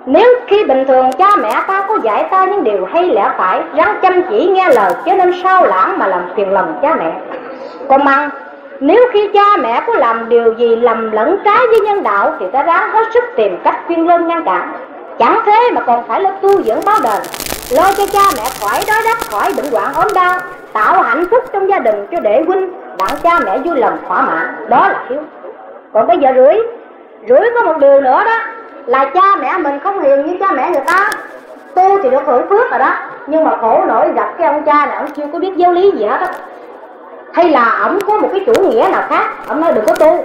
Nếu khi bình thường cha mẹ ta có dạy ta những điều hay lẽ phải Ráng chăm chỉ nghe lời, Chứ nên sao lãng mà làm phiền lòng cha mẹ? Còn măng, nếu khi cha mẹ có làm điều gì lầm lẫn trái với nhân đạo Thì ta ráng hết sức tìm cách khuyên lơn ngăn cản. Chẳng thế mà còn phải là tu dưỡng báo đền Lo cho cha mẹ khỏi đói đắp khỏi bệnh hoạn ốm đau, Tạo hạnh phúc trong gia đình cho đệ huynh, Đặng cha mẹ vui lòng thỏa mãn. Đó là hiếu. Còn bây giờ rưỡi rưỡi có một điều nữa đó. Là cha mẹ mình không hiền như cha mẹ người ta. Tu thì được hưởng phước rồi đó. Nhưng mà khổ nổi gặp cái ông cha này, Ông chưa có biết giáo lý gì hết á. Hay là ổng có một cái chủ nghĩa nào khác? Ổng nói đừng có tu.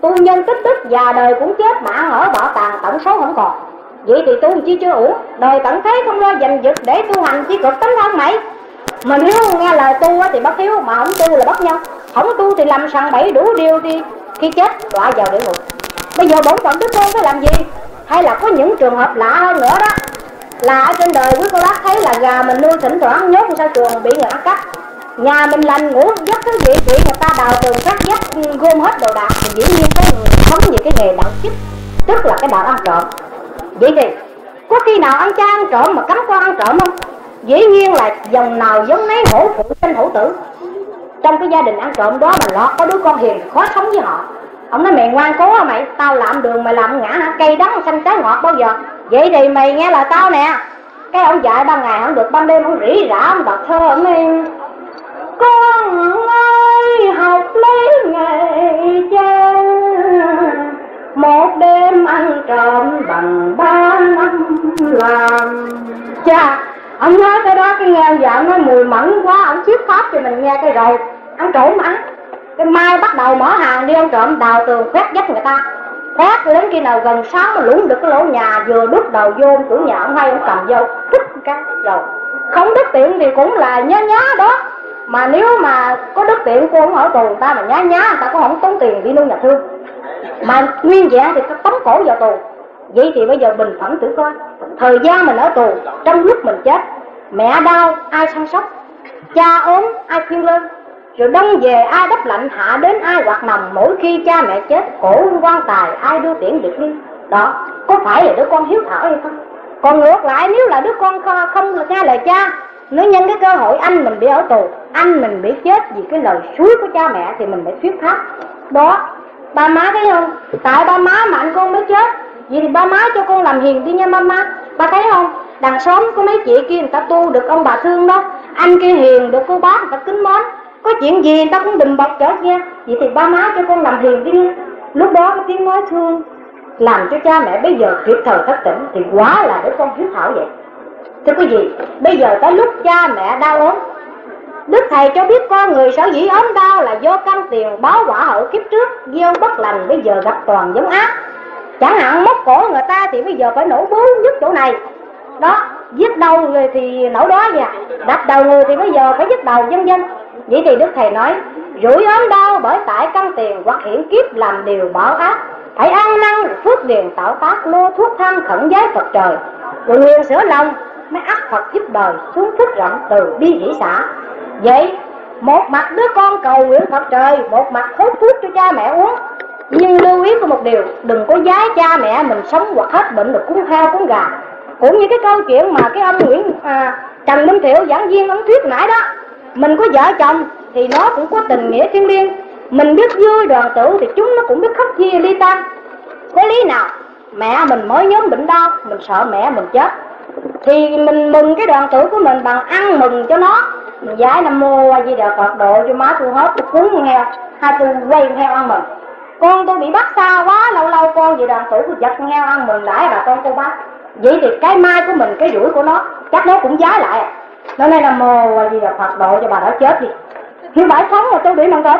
Tu nhân tích đức, già đời cũng chết mạng ở bảo tàng tổng số không còn. Vậy thì tu chi chưa ủ đời tận thế không lo giành giật để tu hành, chỉ cực tánh thân mày. Mà nếu nghe lời tu thì bất hiếu, mà không tu là bất nhân. Không tu thì làm sằng bẫy đủ điều thì khi chết, đọa vào địa ngục. Bây giờ bổn phận đức tôn phải làm gì? Hay là có những trường hợp lạ hơn nữa đó. Là ở trên đời quý cô bác thấy là gà mình nuôi thỉnh thoảng nhốt sao chuồng bị người ăn cắp. Nhà mình lành ngủ giấc thứ gì bị người ta đào tường cắt giấc ừ, gom hết đồ đạc thì dĩ nhiên cái người sống về cái nghề đạo chích tức là cái đạo ăn trộm. Vậy thì, có khi nào ăn cha ăn trộm mà cấm con ăn trộm không? Dĩ nhiên là dòng nào giống nấy hổ phụ sinh hổ tử. Trong cái gia đình ăn trộm đó mà lọt có đứa con hiền khó sống với họ ông nói, mày ngoan cố à mày, tao làm đường mày làm ngã hả? Cây đắng xanh trái ngọt bao giờ? Vậy thì mày nghe là tao nè. Cái ông dạy ban ngày không được, ban đêm ông rỉ rả ông đọc thơ ông nói. Con ơi, học lấy nghề cha. Một đêm ăn trộm bằng ba năm làm cha. Ông nói cái đó, cái nghe vợ nói, mùi mẫn quá, ông thuyết pháp cho mình nghe cái rồi. Ăn trộm mà ăn cái mai bắt đầu mở hàng đi ăn trộm đào tường khoét vách người ta. Khoét đến khi nào gần sáng mà lũng được cái lỗ nhà, vừa đút đầu vô chủ nhà ông hay ông cầm vô thích cái, rồi. Không đứt tiện thì cũng là nhá nhá đó. Mà nếu mà có đức tiện, cô không ở tù người ta mà nhá nhá ta cũng không tốn tiền đi nuôi nhà thương. Mà nguyên vẹn thì ta tống cổ vào tù. Vậy thì bây giờ bình phẩm tử coi. Thời gian mình ở tù, trong lúc mình chết, mẹ đau, ai săn sóc? Cha ốm, ai khuyên lên? Rồi đông về ai đắp lạnh hạ đến ai hoặc nằm. Mỗi khi cha mẹ chết cổ quan tài ai đưa tiễn được đi. Đó có phải là đứa con hiếu thảo hay không? Còn ngược lại nếu là đứa con không, không nghe lời cha nếu nhân cái cơ hội anh mình bị ở tù anh mình bị chết vì cái lời suối của cha mẹ thì mình phải thuyết pháp. Đó ba má thấy không? Tại ba má mà anh con mới chết vậy thì ba má cho con làm hiền đi nha ba má ba thấy không? Đằng xóm có mấy chị kia người ta tu được ông bà thương đó. Anh kia hiền được cô bác người ta kính mến có chuyện gì người ta cũng đùm bọc trở nha vậy thì ba má cho con làm hiền đi. Nha lúc đó cái tiếng nói thương làm cho cha mẹ bây giờ kịp thời thất tỉnh thì quá là để con hiếu thảo vậy. Thưa quý vị bây giờ tới lúc cha mẹ đau ốm Đức Thầy cho biết con người sở dĩ ốm đau là do căn tiền báo quả hậu kiếp trước Gieo bất lành bây giờ gặp toàn giống ác. Chẳng hạn móc cổ người ta thì bây giờ phải nổ bú nhất chỗ này. Đó, giết đầu người thì nổ đó nha. Đập đầu người thì bây giờ phải giết đầu dân dân. Vậy thì Đức Thầy nói Rủi ốm đau bởi tại căn tiền hoặc hiển kiếp làm điều bảo ác Hãy ăn năn phước điền tạo tác lô thuốc thang khẩn giới Phật trời. Rồi nguyện sửa lòng mới ác Phật giúp đời xuống phước rộng từ bi hỷ xã. Vậy một mặt đứa con cầu nguyện Phật trời Một mặt hút thuốc cho cha mẹ uống. Nhưng lưu ý có một điều đừng có giái cha mẹ mình sống hoặc hết bệnh được cúng heo cúng gà. Cũng như cái câu chuyện mà cái ông nguyễn à, trần minh thiệu giảng viên ấn thuyết nãy đó mình có vợ chồng thì nó cũng có tình nghĩa thiên liêng. Mình biết vui đoàn tụ thì chúng nó cũng biết khóc chia ly tan có lý nào? Mẹ mình mới nhóm bệnh đau mình sợ mẹ mình chết. Thì mình mừng cái đoàn tụ của mình bằng ăn mừng cho nó. Mình giải nam mô a di đà phật độ cho má tôi hết, tôi cuốn heo, hai tôi quay heo ăn mừng. Con tôi bị bắt xa quá, lâu lâu con về đoàn tụ tôi giật heo ăn mừng lại bà con tôi bắt. Vậy thì cái mai của mình, cái rủi của nó, chắc nó cũng giá lại. à nó nay nam mô a di đà phật độ cho bà đã chết đi. Nhưng bãi sống mà tôi bị mừng rồi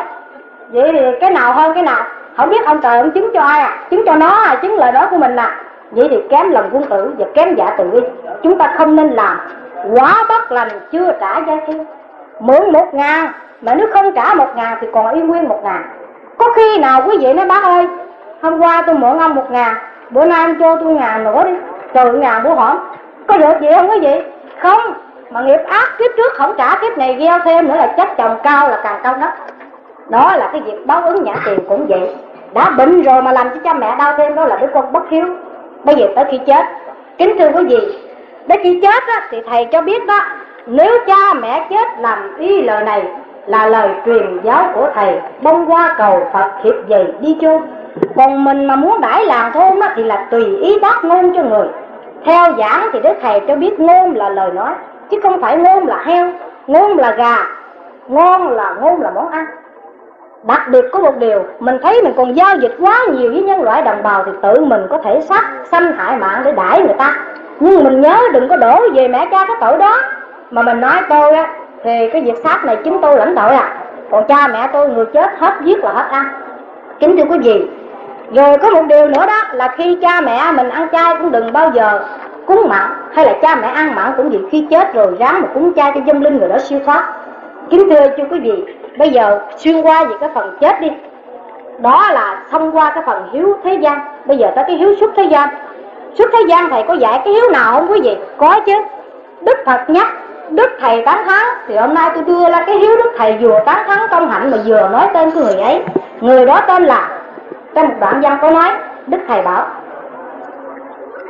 vậy thì cái nào hơn cái nào. Không biết ông trời ông chứng cho ai à? Chứng cho nó à? Chứng lời nói của mình à? Vậy thì kém lòng quân tử và kém giả tự chúng ta không nên làm. Quá bất lành chưa trả giá kia mượn một ngàn, mà nếu không trả một ngàn thì còn yên nguyên một ngàn. Có khi nào quý vị nói, bác ơi, hôm qua tôi mượn ông một ngàn, bữa nay ông cho tôi ngàn nữa đi. Trừ ngàn bữa hổm. Có được gì không quý vị? Không mà nghiệp ác kiếp trước không trả kiếp này gieo thêm nữa là chết chồng cao là càng cao đất. Đó là cái việc báo ứng nhã tiền cũng vậy. Đã bệnh rồi mà làm cho cha mẹ đau thêm đó là đứa con bất hiếu. Bây giờ tới khi chết. Kính thưa quý vị đến khi chết á, thì thầy cho biết đó nếu cha mẹ chết làm ý lời này là lời truyền giáo của thầy bông qua cầu phật hiệp gì đi chôn còn mình mà muốn đãi làng thôn á, thì là tùy ý bác ngôn cho người. Theo giảng thì đức thầy cho biết ngôn là lời nói chứ không phải ngon là heo ngon là gà, ngon là ngon là món ăn. Đặc biệt có một điều, mình thấy mình còn giao dịch quá nhiều với nhân loại đồng bào thì tự mình có thể sát sanh hại mạng để đãi người ta. Nhưng mình nhớ đừng có đổ về mẹ cha cái tội đó. Mà mình nói tôi á, thì cái việc sát này chính tôi lãnh tội à. Còn cha mẹ tôi người chết hết giết là hết ăn. Kính thưa quý vị, rồi có một điều nữa đó là khi cha mẹ mình ăn chay cũng đừng bao giờ cúng mặn, hay là cha mẹ ăn mặn cũng vậy khi chết rồi ráng mà cúng cha cho dâm linh người đó, siêu thoát. Kính thưa chú quý vị, bây giờ xuyên qua về cái phần chết đi. Đó là thông qua cái phần hiếu thế gian. Bây giờ tới cái hiếu xuất thế gian. Xuất thế gian thầy có dạy cái hiếu nào không quý vị? Có chứ. Đức phật nhắc, đức thầy tán thắng thì hôm nay tôi đưa ra cái hiếu đức thầy vừa tán thắng công hạnh mà vừa nói tên của người ấy. Người đó tên là trong một đoạn văn có nói, đức thầy bảo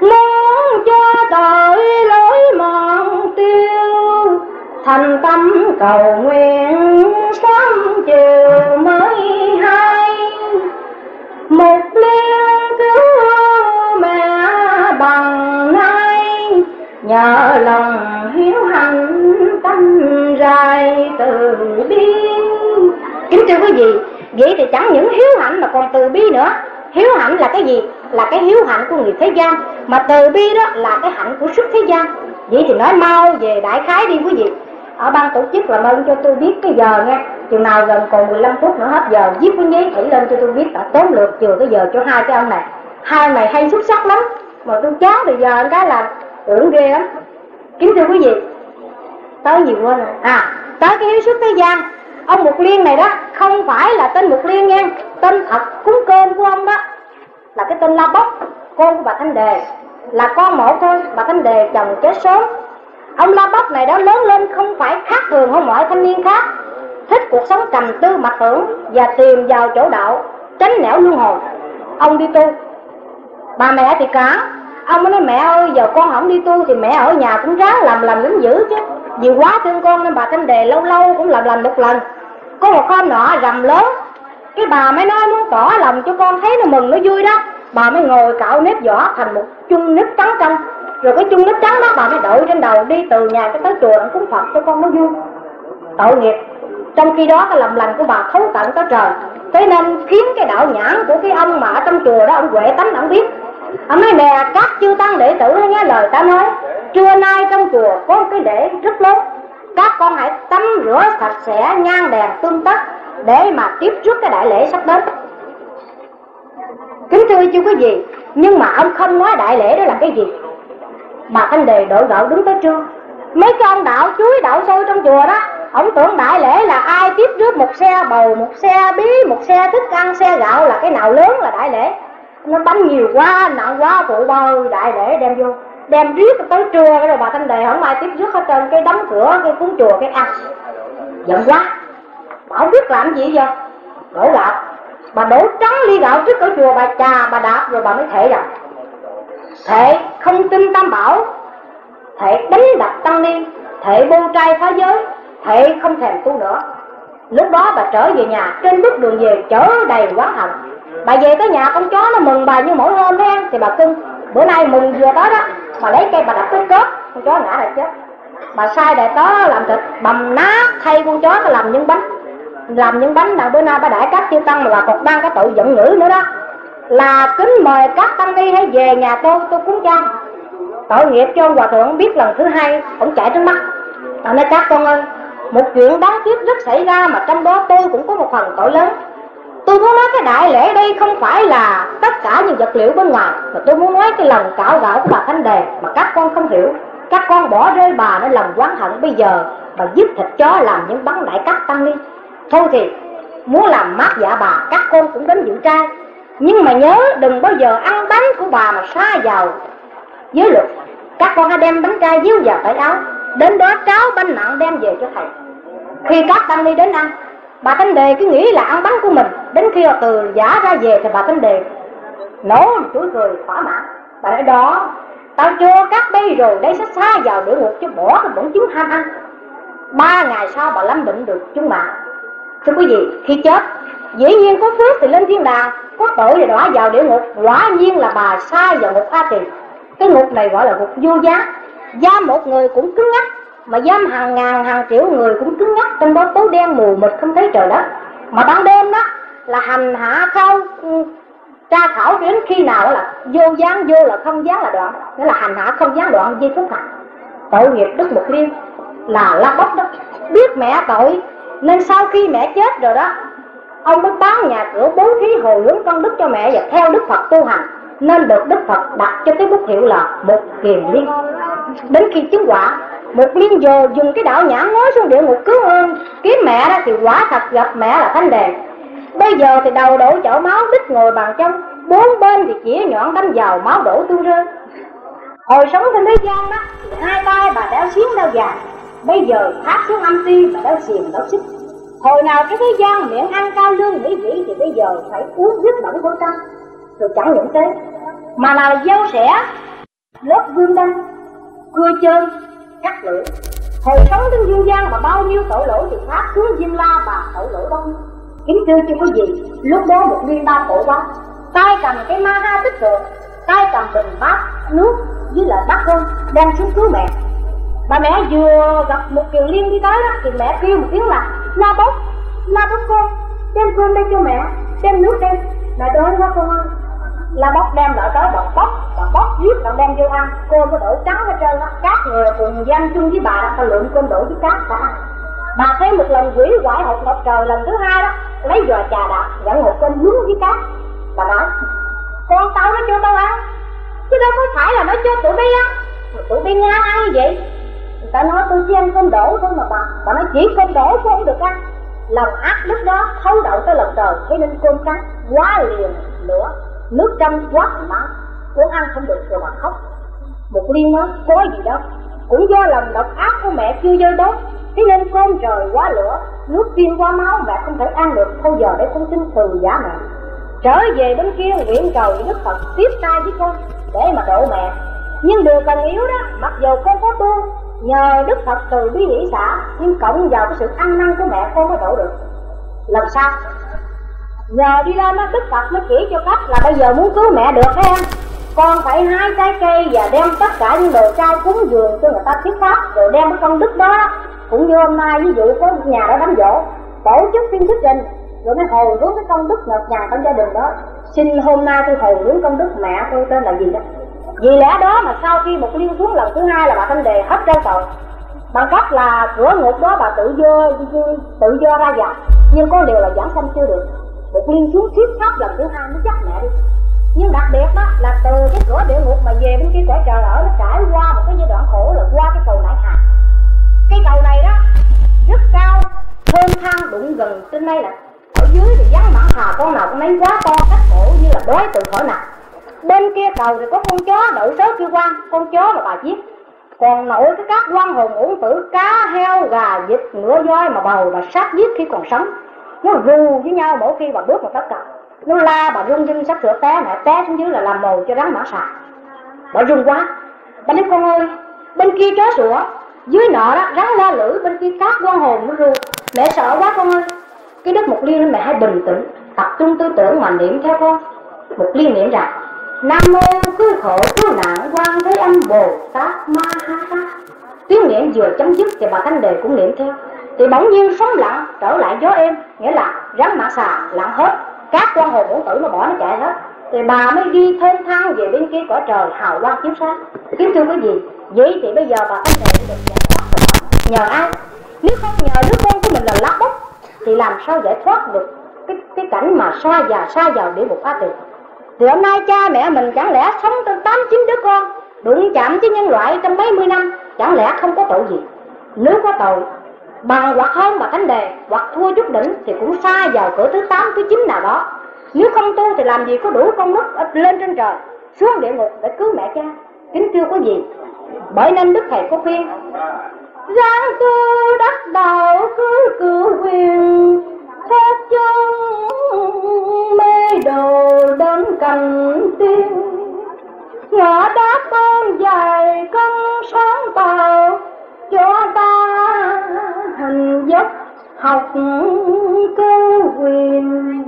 muốn cho tội lỗi mòn tiêu, thành tâm cầu nguyện sớm chiều mới hay. Một liên cứu mẹ bằng nay nhờ lòng hiếu hành tâm dài từ bi. Kính thưa quý vị, vậy thì chẳng những hiếu hạnh mà còn từ bi nữa hiếu hạnh là cái gì? Là cái hiếu hạnh của người thế gian. Mà từ bi đó là cái hạnh của xuất thế gian. Vậy thì nói mau về đại khái đi quý vị. Ở ban tổ chức làm ơn cho tôi biết cái giờ nha. Chừng nào gần còn 15 phút nữa hết giờ. Viết cái giấy thủy lên cho tôi biết đã tốn lượt chừa cái giờ cho hai cái ông này. Hai ông này hay xuất sắc lắm. Mà tôi chán bây giờ cái là tưởng ghê lắm. Kính thưa quý vị, tới gì quên rồi à tới cái hiếu xuất thế gian ông mục liên này đó, không phải là tên mục liên nha. Tên thật cúng cơm của ông đó. Là cái tên la bốc con của bà thanh đề. Là con mẫu thôi bà thanh đề chồng chết sớm. Ông la bốc này đó lớn lên không phải khác thường hơn mọi thanh niên khác. Thích cuộc sống trầm tư mặc hưởng và tìm vào chỗ đạo, tránh nẻo luân hồi. Ông đi tu. Bà mẹ thì cả. Ông mới nói, mẹ ơi, giờ con không đi tu thì mẹ ở nhà cũng ráng làm làm lính dữ chứ vì quá thương con nên bà thanh đề lâu lâu cũng làm lành một lần. Có một hôm nọ rầm lớn. Cái bà mới nói muốn tỏ lòng cho con thấy nó mừng, nó vui đó. Bà mới ngồi cạo nếp vỏ thành một chung nếp trắng trong. Rồi cái chung nếp trắng đó bà mới đội trên đầu đi từ nhà cái tới chùa cúng phật cho con nó vui. Tội nghiệp. Trong khi đó cái lầm lành của bà thấu tận tới trời. Thế nên khiến cái đạo nhãn của cái ông mà ở trong chùa đó, ông huệ tánh, ông biết. Ông nói, nè, các chư tăng đệ tử nghe lời ta nói trưa nay trong chùa có cái lễ rất lớn. Các con hãy tắm rửa sạch sẽ nhang đèn tương tất để mà tiếp trước cái đại lễ sắp đến. Kính thưa chú quý vị, nhưng mà ông không nói đại lễ đó là cái gì? Mà anh đề đội gạo đứng tới trưa. Mấy cái ông đạo chuối đạo sôi trong chùa đó, ông tưởng đại lễ là ai tiếp rước một xe bầu, một xe bí, một xe thức ăn, xe gạo là cái nào lớn là đại lễ. Nó bánh nhiều quá, nặng quá phụ bao đại lễ đem vô đem riết tới trưa rồi bà thanh đề không ai tiếp rước hết trơn, cái đóng cửa, cái cuốn chùa, cái ăn. Giận quá. Bảo biết làm gì giờ. Đổ gạo. Bà đổ trắng ly gạo trước cửa chùa, bà trà bà đạp rồi bà mới thể rằng thể không tin tam bảo. Thể đánh đập tăng ni. Thể bô trai phá giới. Thể không thèm tu nữa. Lúc đó bà trở về nhà, trên bước đường về, chở đầy quán hận bà về tới nhà, con chó nó mừng bà như mỗi hôm đấy thì bà cưng bữa nay mừng vừa tới đó mà lấy cây bà đập cái cớp con chó ngã là chết. Bà sai đại tó làm thịt bầm nát thay con chó nó làm những bánh. Làm những bánh nào bữa nay bà đãi các chư tăng mà bà còn đang có tội giận ngữ nữa đó. Là kính mời các tăng ni hãy về nhà tôi tôi cúng chan tội nghiệp cho ông hòa thượng biết lần thứ hai ông chạy trước mắt. À, nói các con ơi một chuyện đáng tiếc rất xảy ra mà trong đó tôi cũng có một phần tội lớn tôi muốn nói cái đại lễ đây không phải là tất cả những vật liệu bên ngoài, mà tôi muốn nói cái lòng cạo gạo của bà thanh đề mà các con không hiểu. Các con bỏ rơi bà nên lòng oán hận bây giờ bà giết thịt chó làm những bắn đại cắt tăng đi. Thôi thì, muốn làm mát dạ bà, các con cũng đến dự trai. Nhưng mà nhớ đừng bao giờ ăn bánh của bà mà xa vào giới luật các con hãy đem bánh trai díu vào tay áo. Đến đó tráo bánh nặng đem về cho thầy. Khi các tăng ni đến ăn bà thanh đề cứ nghĩ là ăn bánh của mình, đến khi họ từ giả ra về thì bà thanh đề nổ một chuỗi cười thỏa mãn. Bà nói, đó, tao cho các bây rồi, đây sẽ xa vào địa ngục cho bỏ cái bổn chứng ham ăn. Ba ngày sau bà lâm định được chúng mạng thưa quý vị, khi chết, dĩ nhiên có phước thì lên thiên đàng, có tội thì đọa vào địa ngục quả nhiên là bà xa vào ngục a tỳ cái ngục này gọi là ngục vô giá. Da một người cũng cứng ngắc mà dám hàng ngàn, hàng triệu người cũng cứng nhắc trong đó tối đen mù mịt không thấy trời đất. Mà ban đêm đó là hành hạ khâu ừ, tra khảo đến khi nào là vô dáng vô là không dáng là đoạn. Nghĩa là hành hạ không dáng đoạn di phúc hạnh tội nghiệp đức mục liên là la bốc đó. Biết mẹ tội, nên sau khi mẹ chết rồi đó, ông mới bán nhà cửa bố thí hồi hướng công đức cho mẹ và theo đức phật tu hành. Nên được đức phật đặt cho cái bút hiệu là một kiền liên. Đến khi chứng quả một liên giờ dùng cái đạo nhãn nói xuống địa ngục cứu ơn kiếm mẹ đó thì quả thật gặp mẹ là thanh đèn bây giờ thì đầu đổ chở máu, đích ngồi bàn chân. Bốn bên thì chỉ nhọn đánh vào, máu đổ tương rơi. Hồi sống trên thế gian đó hai tay bà đeo xiến đeo vàng. Bây giờ tháp xuống âm ti, bà đeo xiềng đeo xích. Hồi nào cái thế gian miệng ăn cao lương mỹ vị thì bây giờ phải uống huyết bẩn của ta rồi chẳng những thế, mà là dâu sẻ lớp vương đăng cưa chơi cắt lưỡi. Hồi sống trên dương gian mà bao nhiêu tội lỗi thì pháp xuống diêm la bà tội lỗi bao nhiêu kính thưa chưa có gì lúc đó một liên đau khổ quá. Tay cầm cái ma ha tích rồi tay cầm bình bát nước với lại bát cơm đem xuống cứu mẹ. Bà mẹ vừa gặp một kiều liên đi tới đó thì mẹ kêu một tiếng là, la bốc la bốc con, đem cơm đây cho mẹ, đem nước đây. Mẹ đói quá con ơi la bóc đem lại tới bọn bóc bọn bóc giết bọn đem vô ăn cơm có đổ trắng hết trơn á. Các người cùng danh chung với bà đã phải lượm cơm đổ với cát đã ăn bà thấy một lần quỷ quải hột ngọc trời lần thứ hai đó, lấy giò trà đạp, dẫn một cơm nướng với cát bà nói, con tao nó cho tao ăn, chứ đâu có phải là nó cho tụi bay ăn. Tụi bay ngang ăn như vậy người ta nói, tôi chỉ ăn cơm đổ thôi mà bà. Bà nói, chỉ cơm đổ chứ không được ăn. Lòng ác lúc đó thấu đậu tới lòng trời, thấy nên cơm trắng quá liền lửa nước trong quá mặn muốn ăn không được rồi mà khóc. Một liên nói có gì đó, cũng do lòng độc ác của mẹ chưa dơi đốt thế nên con trời quá lửa nước tiên quá máu mẹ không thể ăn được. Thôi giờ để con xin từ giả mẹ. Trở về bên kia nguyện cầu đức phật tiếp tay với con để mà độ mẹ. Nhưng điều cần yếu đó mặc dù con có tu nhờ đức phật từ bi hỷ xã nhưng cộng vào cái sự ăn năn của mẹ con mới độ được. Làm sao? Giờ đi lên nó đức phật mới chỉ cho cách là bây giờ muốn cứu mẹ được, thấy em con phải hái trái cây và đem tất cả những đồ trai cúng dường cho người ta thiết pháp, rồi đem cái công đức đó. Cũng như hôm nay, ví dụ có nhà đó đám dỗ tổ chức phiên thuyết trình, rồi mới hồi hướng cái công đức ngập ngàn trong gia đình đó. Xin hôm nay tôi hồi hướng công đức mẹ, tôi tên là gì đó? Vì lẽ đó mà sau khi một liên xuống lần thứ hai là bà thanh đề hết trơn tội bằng cách là cửa ngục đó bà tự do tự do ra vào, nhưng có điều là giảng sanh chưa được một liên xuống thuyết pháp lần thứ hai mới chắc mẹ đi. Nhưng đặc biệt đó là từ cái cửa địa ngục mà về bên kia cõi trời ở, nó trải qua một cái giai đoạn khổ là qua cái cầu nại hà cái cầu này đó rất cao, thơm thang đụng gần trên đây là ở dưới thì vắng mãn hà con nào cũng lấy quá to cách cổ như là đói từ khỏi nào bên kia cầu thì có con chó, đậu sớ kêu quan con chó mà bà giết. Còn nổi cái các quan hồn uổng tử, cá heo, gà, vịt, ngựa voi mà bầu mà sát giết khi còn sống nó rù với nhau mỗi khi bà bước một tấc cả. Nó la bà rung rinh sắp sửa té, mẹ té xuống dưới là làm mồi cho rắn mã xà bà rung quá. Bà nói con ơi, bên kia chó sủa, dưới nọ đó, rắn la lử, bên kia cát quan hồn nó ru mẹ sợ quá con ơi. Cái đất một liên mẹ hãy bình tĩnh, tập trung tư tưởng mà niệm theo con. Một liên niệm rằng, nam mô cứu khổ cứu nạn quan thế âm bồ tát ma ha ha tiếng niệm vừa chấm dứt thì bà thanh đề cũng niệm theo thì bỗng nhiên sóng lặng trở lại gió êm, nghĩa là rắn mã xà lặng hết. Các quan hồn bổn tử nó bỏ nó chạy hết. Thì bà mới đi thênh thang về bên kia cõi trời hào quang chiếu sáng. Kiếm thưa quý vị, vậy thì bây giờ bà có thể được giải thoát rồi nhờ ai? Nếu không nhờ đứa con của mình là lá bốc, thì làm sao giải thoát được cái cái cảnh mà xa già, xa vào địa ngục phá tiền thì hôm nay cha mẹ mình chẳng lẽ sống tới tám chín đứa con, đụng chạm với nhân loại trong mấy mươi năm, chẳng lẽ không có tội gì? Nếu có tội bằng hoặc hơn mà thánh đề, hoặc thua chút đỉnh thì cũng xa vào cửa thứ tám, thứ chín nào đó. Nếu không tu thì làm gì có đủ công đức lên trên trời, xuống địa ngục để cứu mẹ cha. Kính thưa quý vị, bởi nên đức thầy có khuyên, giang tu đắc đạo cứ cử quyền thoát chân mê đồ đến cành tiên. Ngõ đá con dài cân sáng tàu cho ta hình dốc học cơ quyền.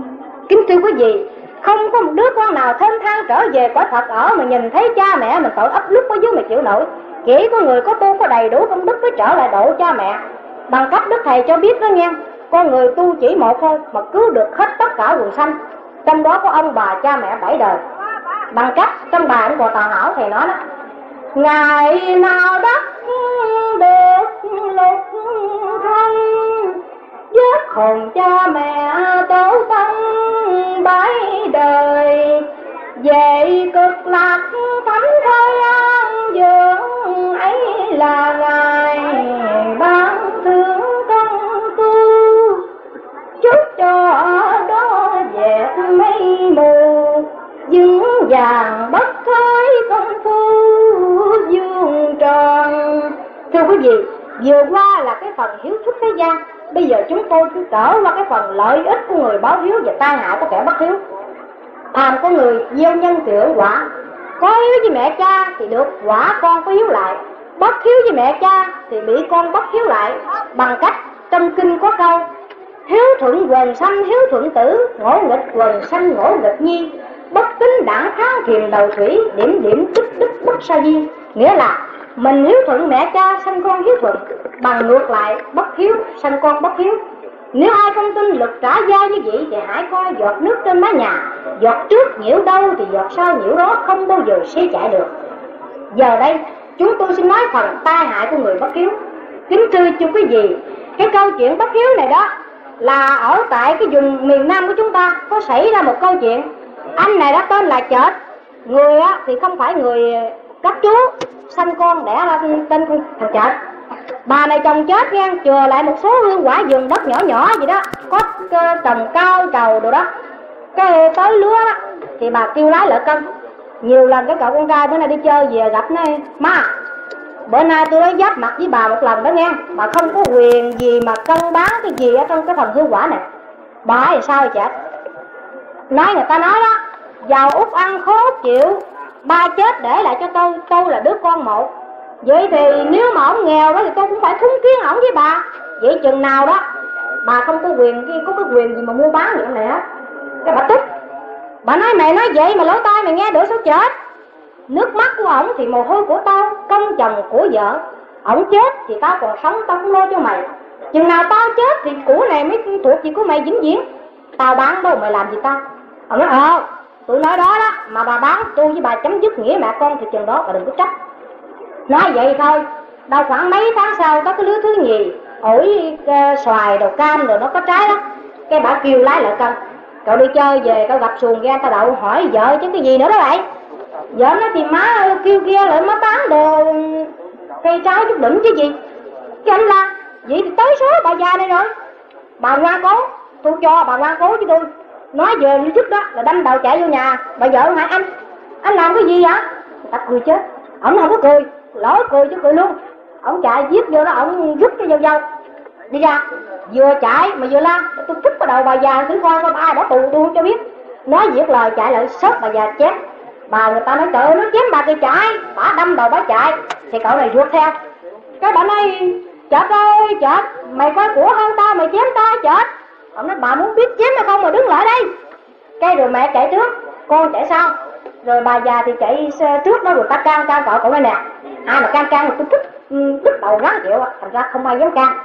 Kính thưa quý vị, không có một đứa con nào thênh thang trở về quả thật ở mà nhìn thấy cha mẹ mình tội ấp lúc ở dưới mà chịu nổi. Chỉ có người có tu có đầy đủ công đức mới trở lại độ cha mẹ. Bằng cách đức thầy cho biết đó nghe, con người tu chỉ một thôi mà cứu được hết tất cả quần sanh. Trong đó có ông bà cha mẹ bảy đời. Bằng cách trong bài của tà hảo thầy nói đó ngày nào đắc được lục thân giấc hồn cha mẹ tổ tâm bảy đời. Về cực lạc thánh thôi an dưỡng ấy là ngài quý vị vừa qua là cái phần hiếu thức thế gian, bây giờ chúng tôi cứ trở qua cái phần lợi ích của người báo hiếu và tai hại của kẻ bất hiếu. Làm có người gieo nhân thì hưởng quả. Có hiếu với mẹ cha thì được quả con có hiếu lại. Bất hiếu với mẹ cha thì bị con bất hiếu lại. Bằng cách trong kinh có câu, hiếu thuận quần sanh, hiếu thuận tử, ngỗ nghịch quần sanh, ngỗ nghịch nhi. Bất tính đẳng kháng thiền đầu thủy, điểm điểm tích đức bất sa di. Nghĩa là mình hiếu thuận mẹ cha, sanh con hiếu thuận. Bằng ngược lại, bất hiếu, sanh con bất hiếu. Nếu ai không tin lực trả gia như vậy, thì hãy coi giọt nước trên mái nhà. Giọt trước nhiễu đâu thì giọt sau nhiễu đó không bao giờ xe chạy được. Giờ đây, chúng tôi xin nói phần tai hại của người bất hiếu. Kính thưa chú quý vị, cái câu chuyện bất hiếu này đó là ở tại cái vùng miền nam của chúng ta, có xảy ra một câu chuyện. Anh này đã tên là chợt. Người á thì không phải người các chú, sanh con đẻ ra tên con thằng chợt bà này chồng chết nha, chừa lại một số hương quả vườn đất nhỏ nhỏ gì đó. Có ờ, trồng cao, trầu đồ đó. Cái tới lúa đó, thì bà kêu lái lợi cân. Nhiều lần cái cậu con trai bữa nay đi chơi về gặp nó, ma, bữa nay tôi nói giáp mặt với bà một lần đó nghe. Mà không có quyền gì mà cân bán cái gì ở trong cái phần hương quả này. Bà thì sao vậy nói người ta nói đó, giàu út ăn khó chịu ba chết để lại cho tôi tôi là đứa con một. Vậy thì nếu mà ông nghèo đó thì tôi cũng phải thúng kiến ổng với bà. Vậy chừng nào đó, bà không có quyền có cái quyền gì mà mua bán được này hết. cái bà tức. Bà nói mày nói vậy mà lỗ tai mày nghe được sao chết? Nước mắt của ổng thì mồ hôi của tao công chồng của vợ. Ổng chết thì tao còn sống, tao cũng lo cho mày. Chừng nào tao chết thì của này mới thuộc gì của mày vĩnh viễn. Tao bán đâu mày làm gì tao? Ổng nói ờ tôi nói đó đó, mà bà bán tôi với bà chấm dứt nghĩa mẹ con thì chừng đó bà đừng có trách. Nói vậy thôi, đâu khoảng mấy tháng sau có cái lứa thứ nhì, ổi ờ, xoài đầu cam rồi nó có trái đó. Cái bà kêu lái lại cân cậu đi chơi về cậu gặp xuồng ghe tao đậu, hỏi vợ chứ cái gì nữa đó vậy? Vợ nó thì má kêu kia lại, má bán đồ ừ, cây trái chút đỉnh chứ gì? Cái anh la, vậy thì tới số bà già này rồi. Bà ngoan cố, tôi cho bà ngoan cố với tôi nói về như trước đó, là đâm đầu chạy vô nhà. Bà vợ hỏi, anh anh làm cái gì vậy? Người ta cười chết. Ổng không có cười lỗi cười chứ cười luôn. Ổng chạy, giết vô đó, ổng rút cái dao dao. Đi ra, vừa chạy mà vừa la. Tôi kích vào đầu bà già thử con có ai đã tù tôi không cho biết. Nói giết lời, chạy lại sớt bà già chém. Bà người ta nói, trời ơi, nó chém bà thì chạy, bà đâm đầu bà chạy. Thì cậu này ruột theo. Cái bà nói chết ơi, chết. Mày có của hơn tao, mày chém tao, chết ông nói, bà muốn biết chém hay không mà đứng lại đây. Cái rồi mẹ chạy trước con chạy sau rồi bà già thì chạy trước đó, rồi ta can can cậu cậu đây nè. Ai mà can can mà tôi thích ừ, thích đầu rắn chịu à. thành ra không ai dám can.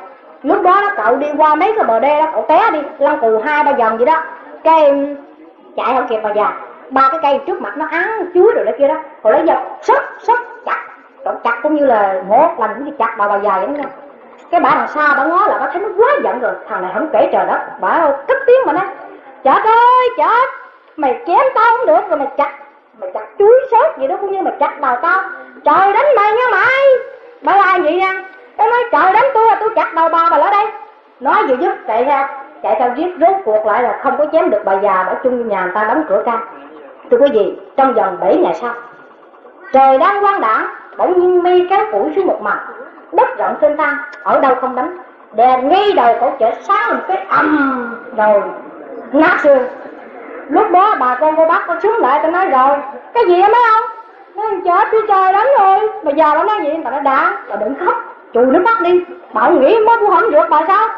Lúc đó đó, cậu đi qua mấy cái bờ đê đó, cậu té đi, lăn cù hai ba vòng vậy đó. Cái ừ, chạy không kịp bà già. Ba cái cây trước mặt nó án chuối rồi đó kia đó. Rồi lấy giật sốt sốt chặt, cậu chặt cũng như là một lần cũng như chặt bà bà già vậy đó cái bà đằng xa bà ngó là bà thấy nó quá giận rồi. Thằng này không kể trời đất, bà cất tiếng mà nói chết ơi chết mày chém tao không được rồi, mày chặt mày chặt chuối sốt gì đó cũng như mày chặt đầu tao. Trời đánh mày nha mày. Bà ai vậy nha? Cái nói, trời đánh tôi là tôi chặt đầu bà bà ở đây. Nói vừa giúp chạy theo chạy theo giết, rốt cuộc lại là không có chém được bà già ở chung nhà người ta đóng cửa ca thưa quý vị, trong vòng 7 ngày sau, trời đang quang đảng bỗng nhiên mây kéo củi xuống một mặt đất rộng xinh thang ở đâu không đánh. Đèn ngay đầu cổ chợ sáng một cái ầm rồi nát xương lúc đó bà con cô bác có xuống lại tôi nói rồi, cái gì mấy ông? Nó chết chứ trời lắm rồi. Mà già nó nói gì bà nó đã, bà đừng khóc, chùi nước mắt đi, bà không nghĩ mất cũng hỏng được, bà sao?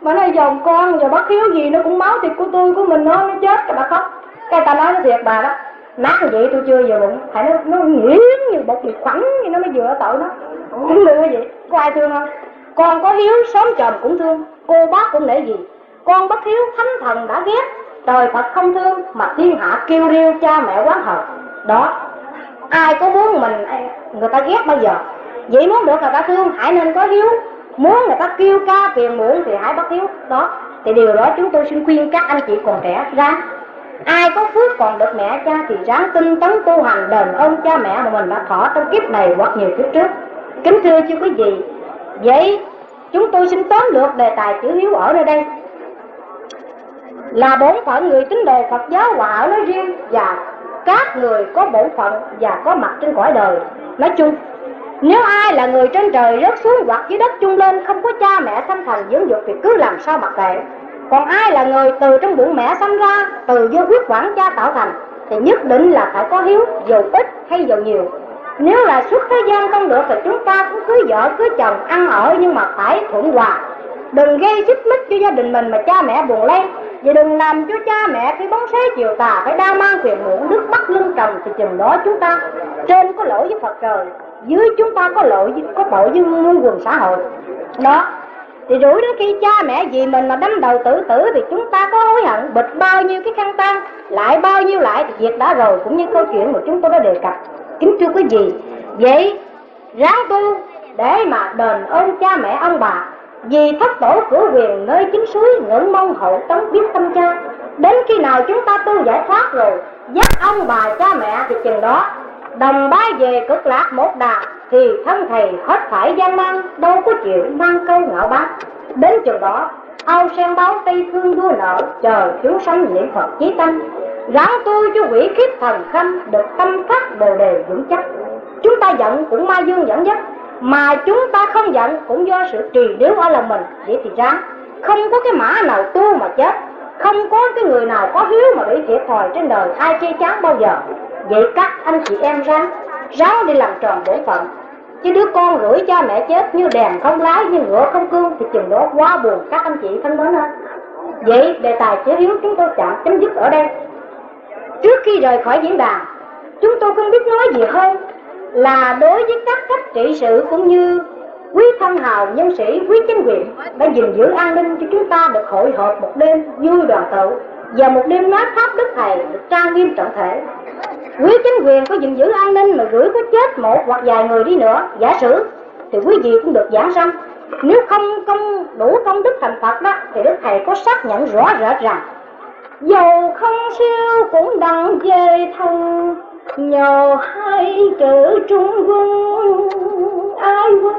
Mà nó dòng con giờ bất hiếu gì nó cũng máu thịt của tôi, của mình nó nó chết cho bà khóc. Cái ta nói nó thiệt bà đó nát như vậy tôi chưa vừa bụng, phải nó nó nghiến như bột mì khoắn như nó mới vừa tội nó cũng lừa vậy. Có ai thương không? Con có hiếu xóm chòm cũng thương. Cô bác cũng nể gì? Con bất hiếu thánh thần đã ghét trời Phật không thương mà thiên hạ kêu riêu cha mẹ quán hận. Đó. Ai có muốn mình người ta ghét bao giờ? Vậy muốn được người ta thương, hãy nên có hiếu. Muốn người ta kêu ca phiền mượn thì hãy bất hiếu. Đó. Thì điều đó chúng tôi xin khuyên các anh chị còn trẻ ra. Ai có phước còn được mẹ cha thì ráng tinh tấn tu hành đền ơn cha mẹ mà mình đã thọ trong kiếp này hoặc nhiều kiếp trước kính thưa chưa có gì vậy chúng tôi xin tóm lược đề tài chữ hiếu ở nơi đây. Là bổn phận người tín đồ Phật giáo hòa ở nói riêng và các người có bổn phận và có mặt trên cõi đời. Nói chung, nếu ai là người trên trời rớt xuống hoặc dưới đất chung lên, không có cha mẹ sanh thành dưỡng dục thì cứ làm sao mặc kệ. Còn ai là người từ trong bụng mẹ sanh ra, từ do huyết quản cha tạo thành, thì nhất định là phải có hiếu dù ít hay dù nhiều nếu là suốt thế gian không được thì chúng ta cũng cưới vợ cưới chồng ăn ở nhưng mà phải thuận hòa. Đừng gây xích mích cho gia đình mình mà cha mẹ buồn lên. Và đừng làm cho cha mẹ cái bóng xế chiều tà, phải đa mang quyền muộn nước bắt lưng chồng thì chừng đó chúng ta. Trên có lỗi với Phật trời, dưới chúng ta có lỗi có tội với muôn quần xã hội. Đó. Thì rủi đến khi cha mẹ vì mình mà đâm đầu tử tử thì chúng ta có hối hận. Bịch bao nhiêu cái khăn tan lại bao nhiêu lại thì việc đã rồi, cũng như câu chuyện mà chúng tôi đã đề cập kính thưa quý vị, vậy ráng tu để mà đền ơn cha mẹ ông bà. Vì thất tổ cửa quyền nơi chính suối ngưỡng mong hậu tống biến tâm cha. Đến khi nào chúng ta tu giải thoát rồi, dắt ông bà cha mẹ thì chừng đó. Đồng bái về cực lạc một đà, thì thân thầy hết phải gian nan, đâu có chịu mang câu ngạo bác. Đến chừng đó, ao sen báo tây phương đua nợ, chờ chúng sanh niệm phật chí tâm ráng tôi cho quỷ kiếp thần khâm được tâm phát bồ đề vững chắc. Chúng ta giận cũng ma dương dẫn dắt, mà chúng ta không giận cũng do sự trì điếu ở lòng mình vậy thì ráng không có cái mã nào tu mà chết, không có cái người nào có hiếu mà bị thiệt thòi trên đời ai chê chán bao giờ. Vậy các anh chị em ráng ráng đi làm tròn bổn phận. Chứ đứa con gửi cha mẹ chết như đèn không lái, như ngựa không cương, thì chừng đó quá buồn các anh chị thân mến ơi. Vậy đề tài chế hiếu chúng tôi chạm chấm dứt ở đây trước khi rời khỏi diễn đàn, chúng tôi không biết nói gì hơn là đối với các cấp trị sự cũng như quý thân hào nhân sĩ, quý chính quyền đã gìn giữ an ninh cho chúng ta được hội họp một đêm vui đoàn tụ. Và một đêm nói pháp đức thầy được trang nghiêm trọng thể. Quý chính quyền có gìn giữ an ninh mà gửi có chết một hoặc vài người đi nữa. Giả sử, thì quý vị cũng được giảng sanh. Nếu không công, đủ công đức thành phật đó, thì đức thầy có xác nhận rõ rệt rằng dầu không siêu cũng đặng về thân nhờ hai chữ trung quân. Ai quá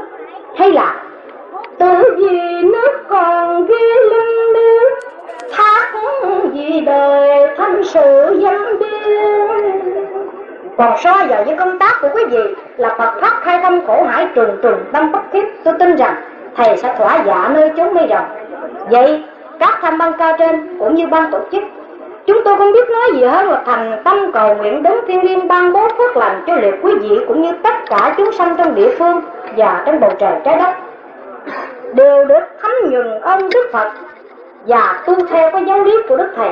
hay là tự vì nước còn ghi lưng đưa thác vì đời thanh sự dân biên còn so vào những công tác của quý vị là Phật pháp khai thông khổ hải trường trường tâm bất thiết tôi tin rằng thầy sẽ thỏa dạ nơi chốn mây rồng vậy các tham ban cao trên cũng như ban tổ chức. Chúng tôi không biết nói gì hơn là thành tâm cầu nguyện đến thiên liêng ban bố phước lành cho liệt quý vị cũng như tất cả chúng sanh trong địa phương và trên bầu trời trái đất. Đều được thấm nhuần ơn Đức Phật và tu theo cái giáo lý của Đức Thầy,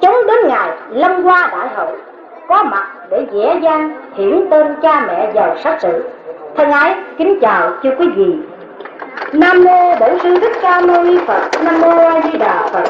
chống đến ngày lâm hoa đại hội có mặt để dễ dàng hiển tên cha mẹ giàu sát sự thân ái, kính chào chư quý vị nam mô bổn sư thích ca mâu ni phật. Nam mô a di đà phật.